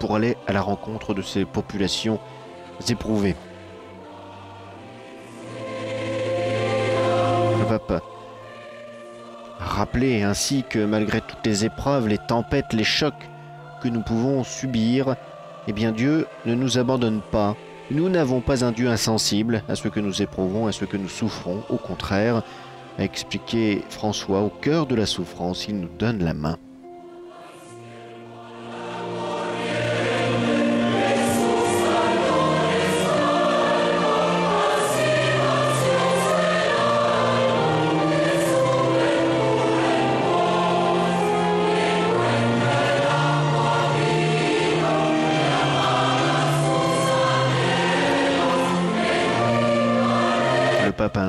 pour aller à la rencontre de ces populations éprouvées. Le pape a rappelé ainsi que malgré toutes les épreuves, les tempêtes, les chocs que nous pouvons subir, eh bien Dieu ne nous abandonne pas nous n'avons pas un Dieu insensible à ce que nous éprouvons, à ce que nous souffrons. Au contraire, a expliqué François, au cœur de la souffrance, il nous donne la main.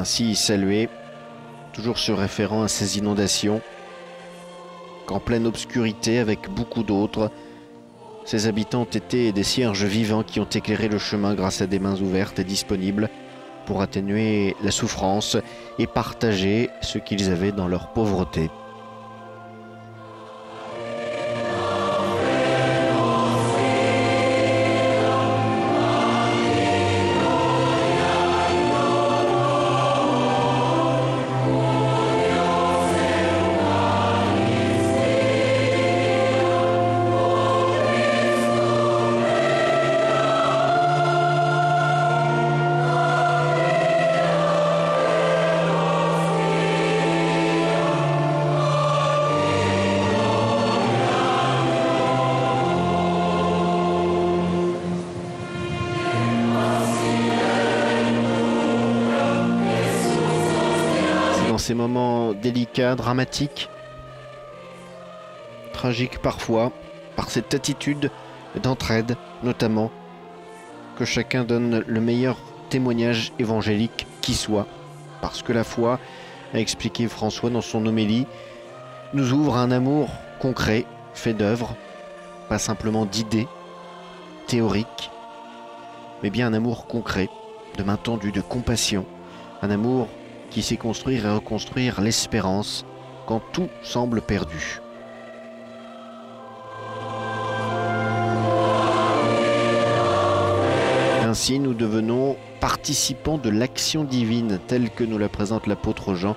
Ainsi salué, toujours se référant à ces inondations, qu'en pleine obscurité avec beaucoup d'autres, ces habitants été des cierges vivants qui ont éclairé le chemin grâce à des mains ouvertes et disponibles pour atténuer la souffrance et partager ce qu'ils avaient dans leur pauvreté. Délicats, dramatiques, tragiques parfois, par cette attitude d'entraide notamment, que chacun donne le meilleur témoignage évangélique qui soit, parce que la foi, a expliqué François dans son homélie, nous ouvre un amour concret, fait d'œuvres, pas simplement d'idées théoriques, mais bien un amour concret, de main tendue, de compassion, un amour qui sait construire et reconstruire l'espérance quand tout semble perdu. Ainsi, nous devenons participants de l'action divine telle que nous la présente l'apôtre Jean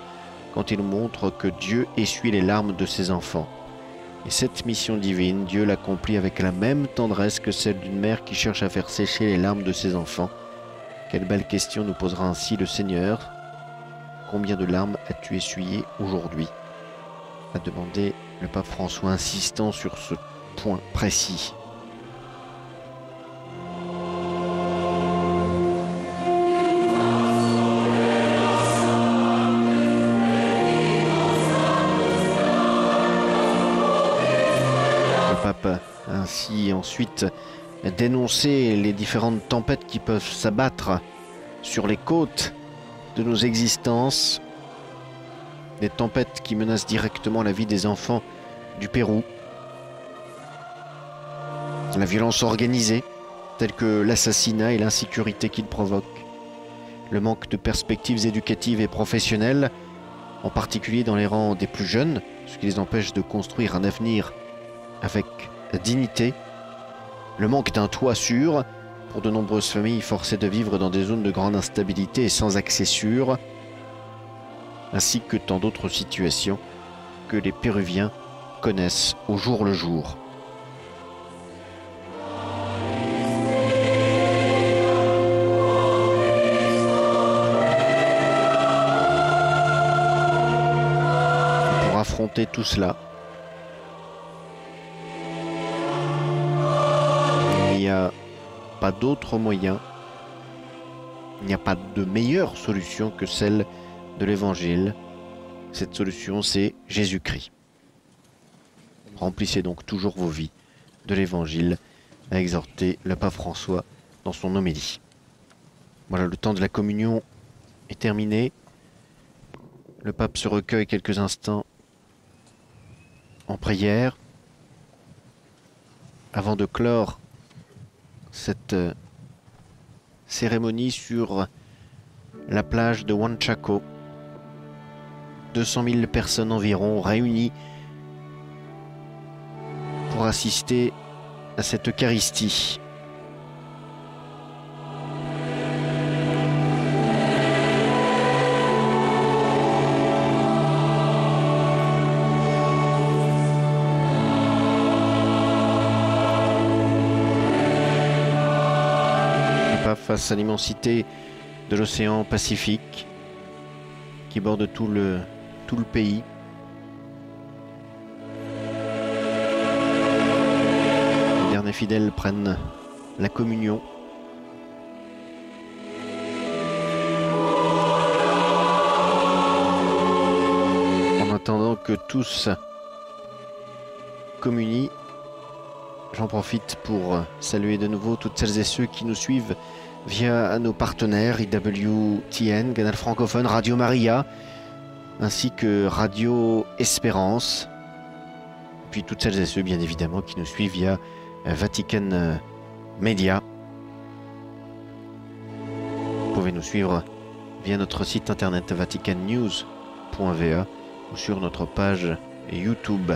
quand il montre que Dieu essuie les larmes de ses enfants. Et cette mission divine, Dieu l'accomplit avec la même tendresse que celle d'une mère qui cherche à faire sécher les larmes de ses enfants. Quelle belle question nous posera ainsi le Seigneur. Combien de larmes as-tu essuyé aujourd'hui a demandé le pape François, insistant sur ce point précis. Le pape a ainsi ensuite dénoncé les différentes tempêtes qui peuvent s'abattre sur les côtes de nos existences, des tempêtes qui menacent directement la vie des enfants du Pérou, la violence organisée, telle que l'assassinat et l'insécurité qu'il provoque, le manque de perspectives éducatives et professionnelles, en particulier dans les rangs des plus jeunes, ce qui les empêche de construire un avenir avec dignité, le manque d'un toit sûr pour de nombreuses familles forcées de vivre dans des zones de grande instabilité et sans accès sûr, ainsi que tant d'autres situations que les Péruviens connaissent au jour le jour. Pour affronter tout cela, pas d'autre moyen, il n'y a pas de meilleure solution que celle de l'Évangile. Cette solution, c'est Jésus-Christ. Remplissez donc toujours vos vies de l'Évangile, a exhorté le pape François dans son homélie. Voilà, le temps de la communion est terminé. Le pape se recueille quelques instants en prière avant de clore cette euh, cérémonie sur la plage de Huanchaco. 200 000 personnes environ réunies pour assister à cette Eucharistie. Face à l'immensité de l'océan Pacifique qui borde tout le, pays. Les derniers fidèles prennent la communion. En attendant que tous communient, j'en profite pour saluer de nouveau toutes celles et ceux qui nous suivent via nos partenaires IWTN, Canal Francophone, Radio Maria, ainsi que Radio Espérance, puis toutes celles et ceux bien évidemment qui nous suivent via euh, Vatican euh, Media. Vous pouvez nous suivre via notre site internet vaticannews.va ou sur notre page YouTube.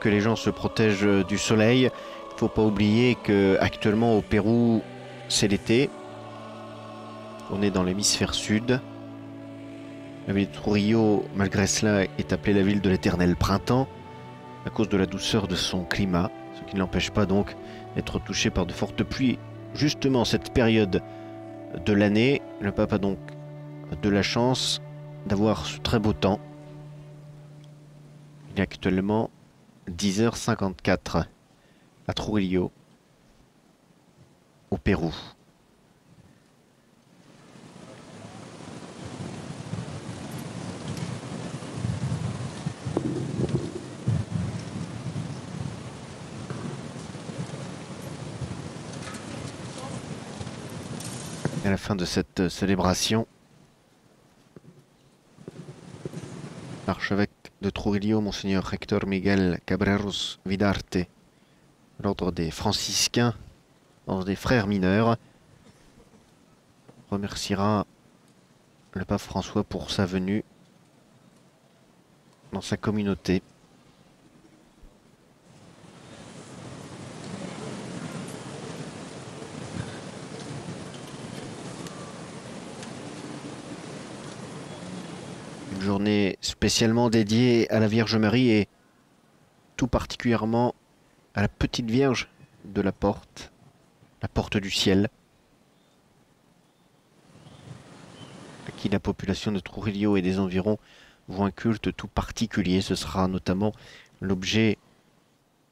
Que les gens se protègent euh, du soleil. Il ne faut pas oublier que actuellement au Pérou, c'est l'été. On est dans l'hémisphère sud. La ville de Trujillo, malgré cela, est appelée la ville de l'éternel printemps à cause de la douceur de son climat, ce qui ne l'empêche pas donc d'être touché par de fortes pluies. Justement, cette période de l'année, le pape a donc de la chance d'avoir ce très beau temps. Il est actuellement 10h54 à Trujillo, au Pérou. À la fin de cette célébration, l'archevêque de Trujillo, Monseigneur Hector Miguel Cabreros Vidarte, l'ordre des franciscains, l'ordre des frères mineurs, remerciera le pape François pour sa venue dans sa communauté. Une journée spécialement dédiée à la Vierge Marie et tout particulièrement à la petite Vierge de la porte, la porte du ciel, à qui la population de Trujillo et des environs voit un culte tout particulier. Ce sera notamment l'objet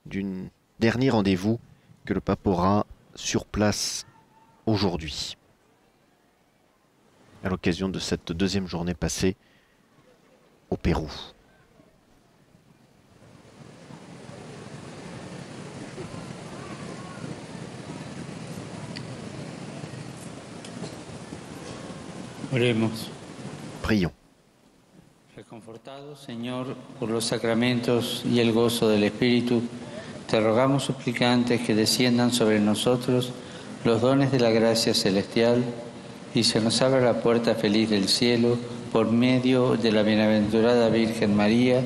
d'un dernier rendez-vous que le pape aura sur place aujourd'hui, à l'occasion de cette deuxième journée passée au Pérou. Oremos. Prions. Reconfortado, Señor, por los sacramentos y el gozo del Espíritu, te rogamos suplicantes que desciendan sobre nosotros los dones de la gracia celestial y se nos abra la puerta feliz del cielo por medio de la bienaventurada Virgen María,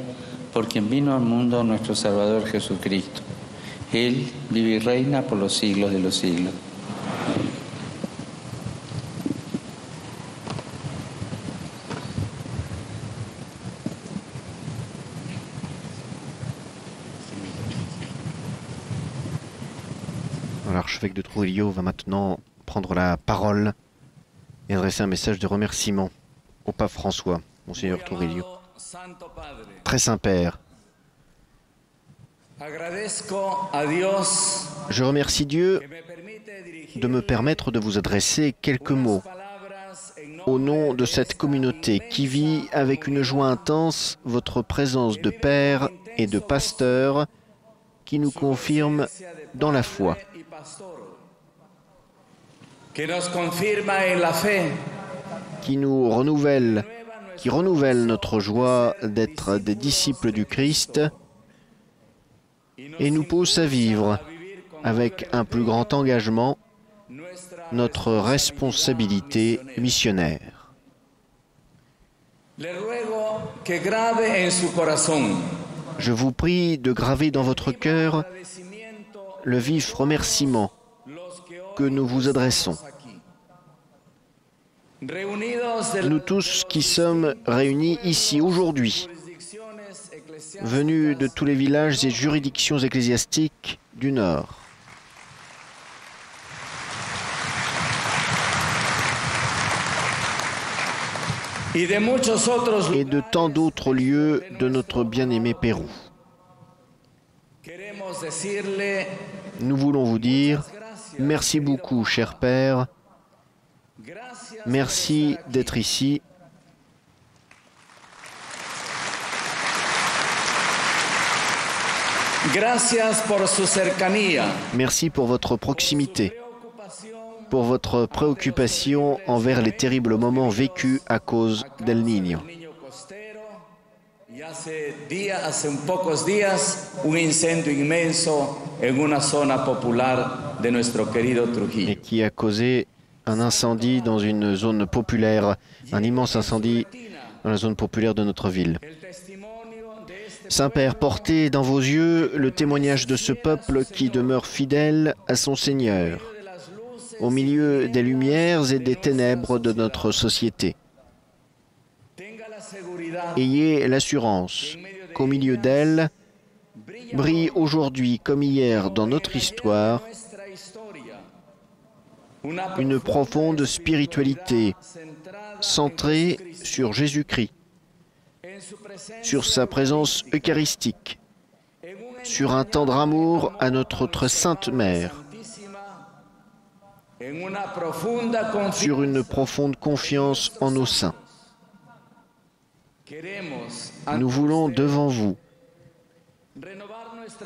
por quien vino al mundo nuestro Salvador Jesucristo. Él vive y reina por los siglos de los siglos. L'archevêque de Trujillo va maintenant prendre la parole et adresser un message de remerciement au pape François, Monseigneur Trujillo. Très Saint-Père, je remercie Dieu de me permettre de vous adresser quelques mots au nom de cette communauté qui vit avec une joie intense votre présence de Père et de Pasteur qui nous confirme dans la foi. Qui nous renouvelle, qui renouvelle notre joie d'être des disciples du Christ et nous pousse à vivre avec un plus grand engagement notre responsabilité missionnaire. Je vous prie de graver dans votre cœur le vif remerciement que nous vous adressons. Nous tous qui sommes réunis ici aujourd'hui, venus de tous les villages et juridictions ecclésiastiques du Nord. et de tant d'autres lieux de notre bien-aimé Pérou. Nous voulons vous dire merci beaucoup, cher Père. Merci d'être ici. Merci pour votre proximité, pour votre préoccupation envers les terribles moments vécus à cause d'El Niño. Et qui a causé un incendie dans une zone populaire, un immense incendie dans la zone populaire de notre ville. Saint-Père, portez dans vos yeux le témoignage de ce peuple qui demeure fidèle à son Seigneur, au milieu des lumières et des ténèbres de notre société. Ayez l'assurance qu'au milieu d'elle brille aujourd'hui comme hier dans notre histoire une profonde spiritualité centrée sur Jésus-Christ, sur sa présence eucharistique, sur un tendre amour à notre Sainte Mère, sur une profonde confiance en nos saints. Nous voulons devant vous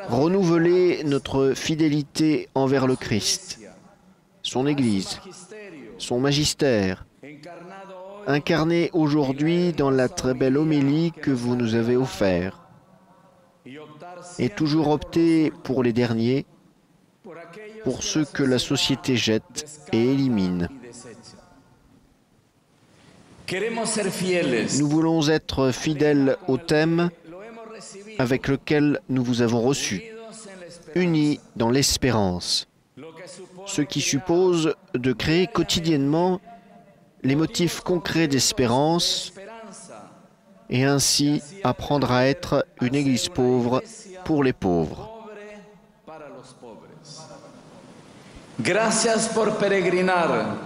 renouveler notre fidélité envers le Christ, son Église, son magistère, incarné aujourd'hui dans la très belle homélie que vous nous avez offerte, et toujours opter pour les derniers, pour ceux que la société jette et élimine. Nous voulons être fidèles au thème avec lequel nous vous avons reçu, unis dans l'espérance, ce qui suppose de créer quotidiennement les motifs concrets d'espérance et ainsi apprendre à être une Église pauvre pour les pauvres.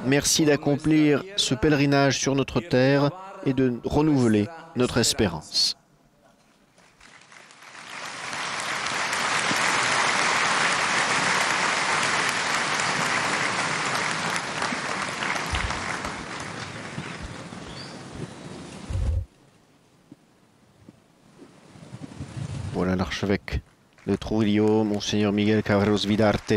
Merci d'accomplir ce pèlerinage sur notre terre et de renouveler notre espérance. Voilà l'archevêque de Trujillo, Monseigneur Miguel Cabreros Vidarte,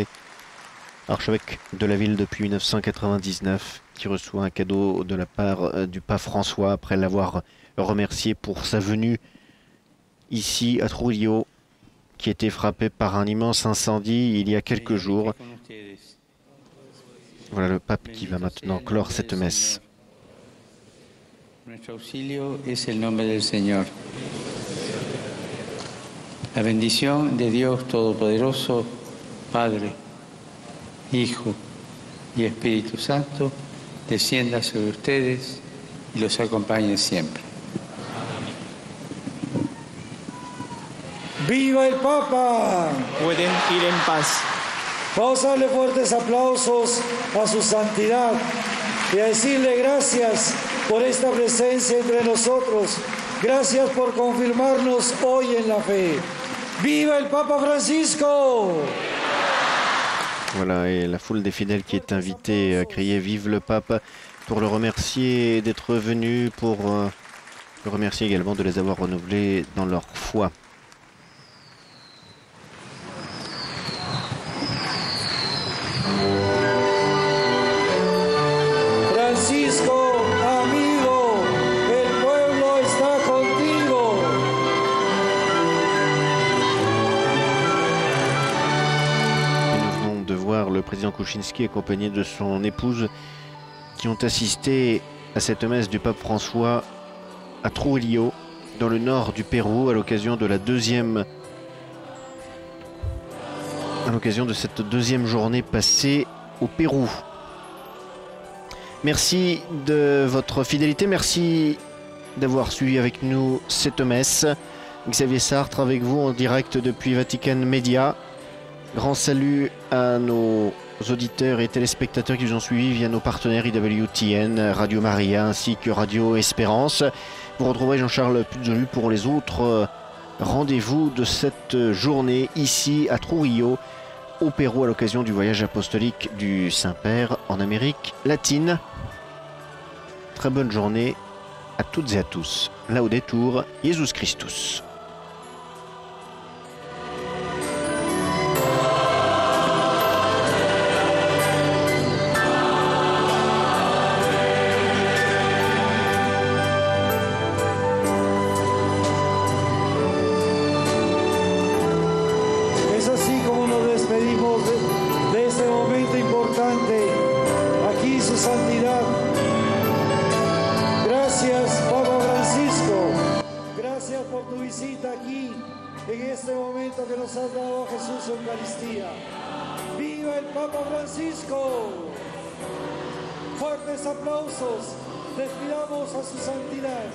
archevêque de la ville depuis 1999, qui reçoit un cadeau de la part euh, du pape François après l'avoir remercié pour sa venue ici à Trujillo, qui était frappé par un immense incendie il y a quelques jours. Voilà le pape qui va maintenant clore cette messe. La bendición de Dios Todopoderoso, Padre, Hijo y Espíritu Santo, descienda sobre ustedes y los acompañe siempre. ¡Viva el Papa! Pueden ir en paz. Vamos a darle fuertes aplausos a su santidad y a decirle gracias por esta presencia entre nosotros. Gracias por confirmarnos hoy en la fe. ¡Viva el Papa Francisco! Voilà, et la foule des fidèles qui est invitée à crier Vive le pape pour le remercier d'être venu, pour euh, le remercier également de les avoir renouvelés dans leur foi. Accompagné de son épouse qui ont assisté à cette messe du pape François à Trujillo, dans le nord du Pérou, à l'occasion de la deuxième à l'occasion de cette deuxième journée passée au Pérou. Merci de votre fidélité, merci d'avoir suivi avec nous cette messe. Xavier Sartre avec vous en direct depuis Vatican Media. Grand salut à nos auditeurs et téléspectateurs qui nous ont suivis via nos partenaires IWTN, Radio Maria ainsi que Radio Espérance. Vous retrouverez Jean-Charles Puzolu pour les autres euh, rendez-vous de cette journée ici à Trujillo, au Pérou, à l'occasion du voyage apostolique du Saint-Père en Amérique latine. Très bonne journée à toutes et à tous. Là au détour, Jesus Christus. Nos has dado Jesús Eucaristía. ¡Viva el Papa Francisco! Fuertes aplausos. Despidamos a su santidad.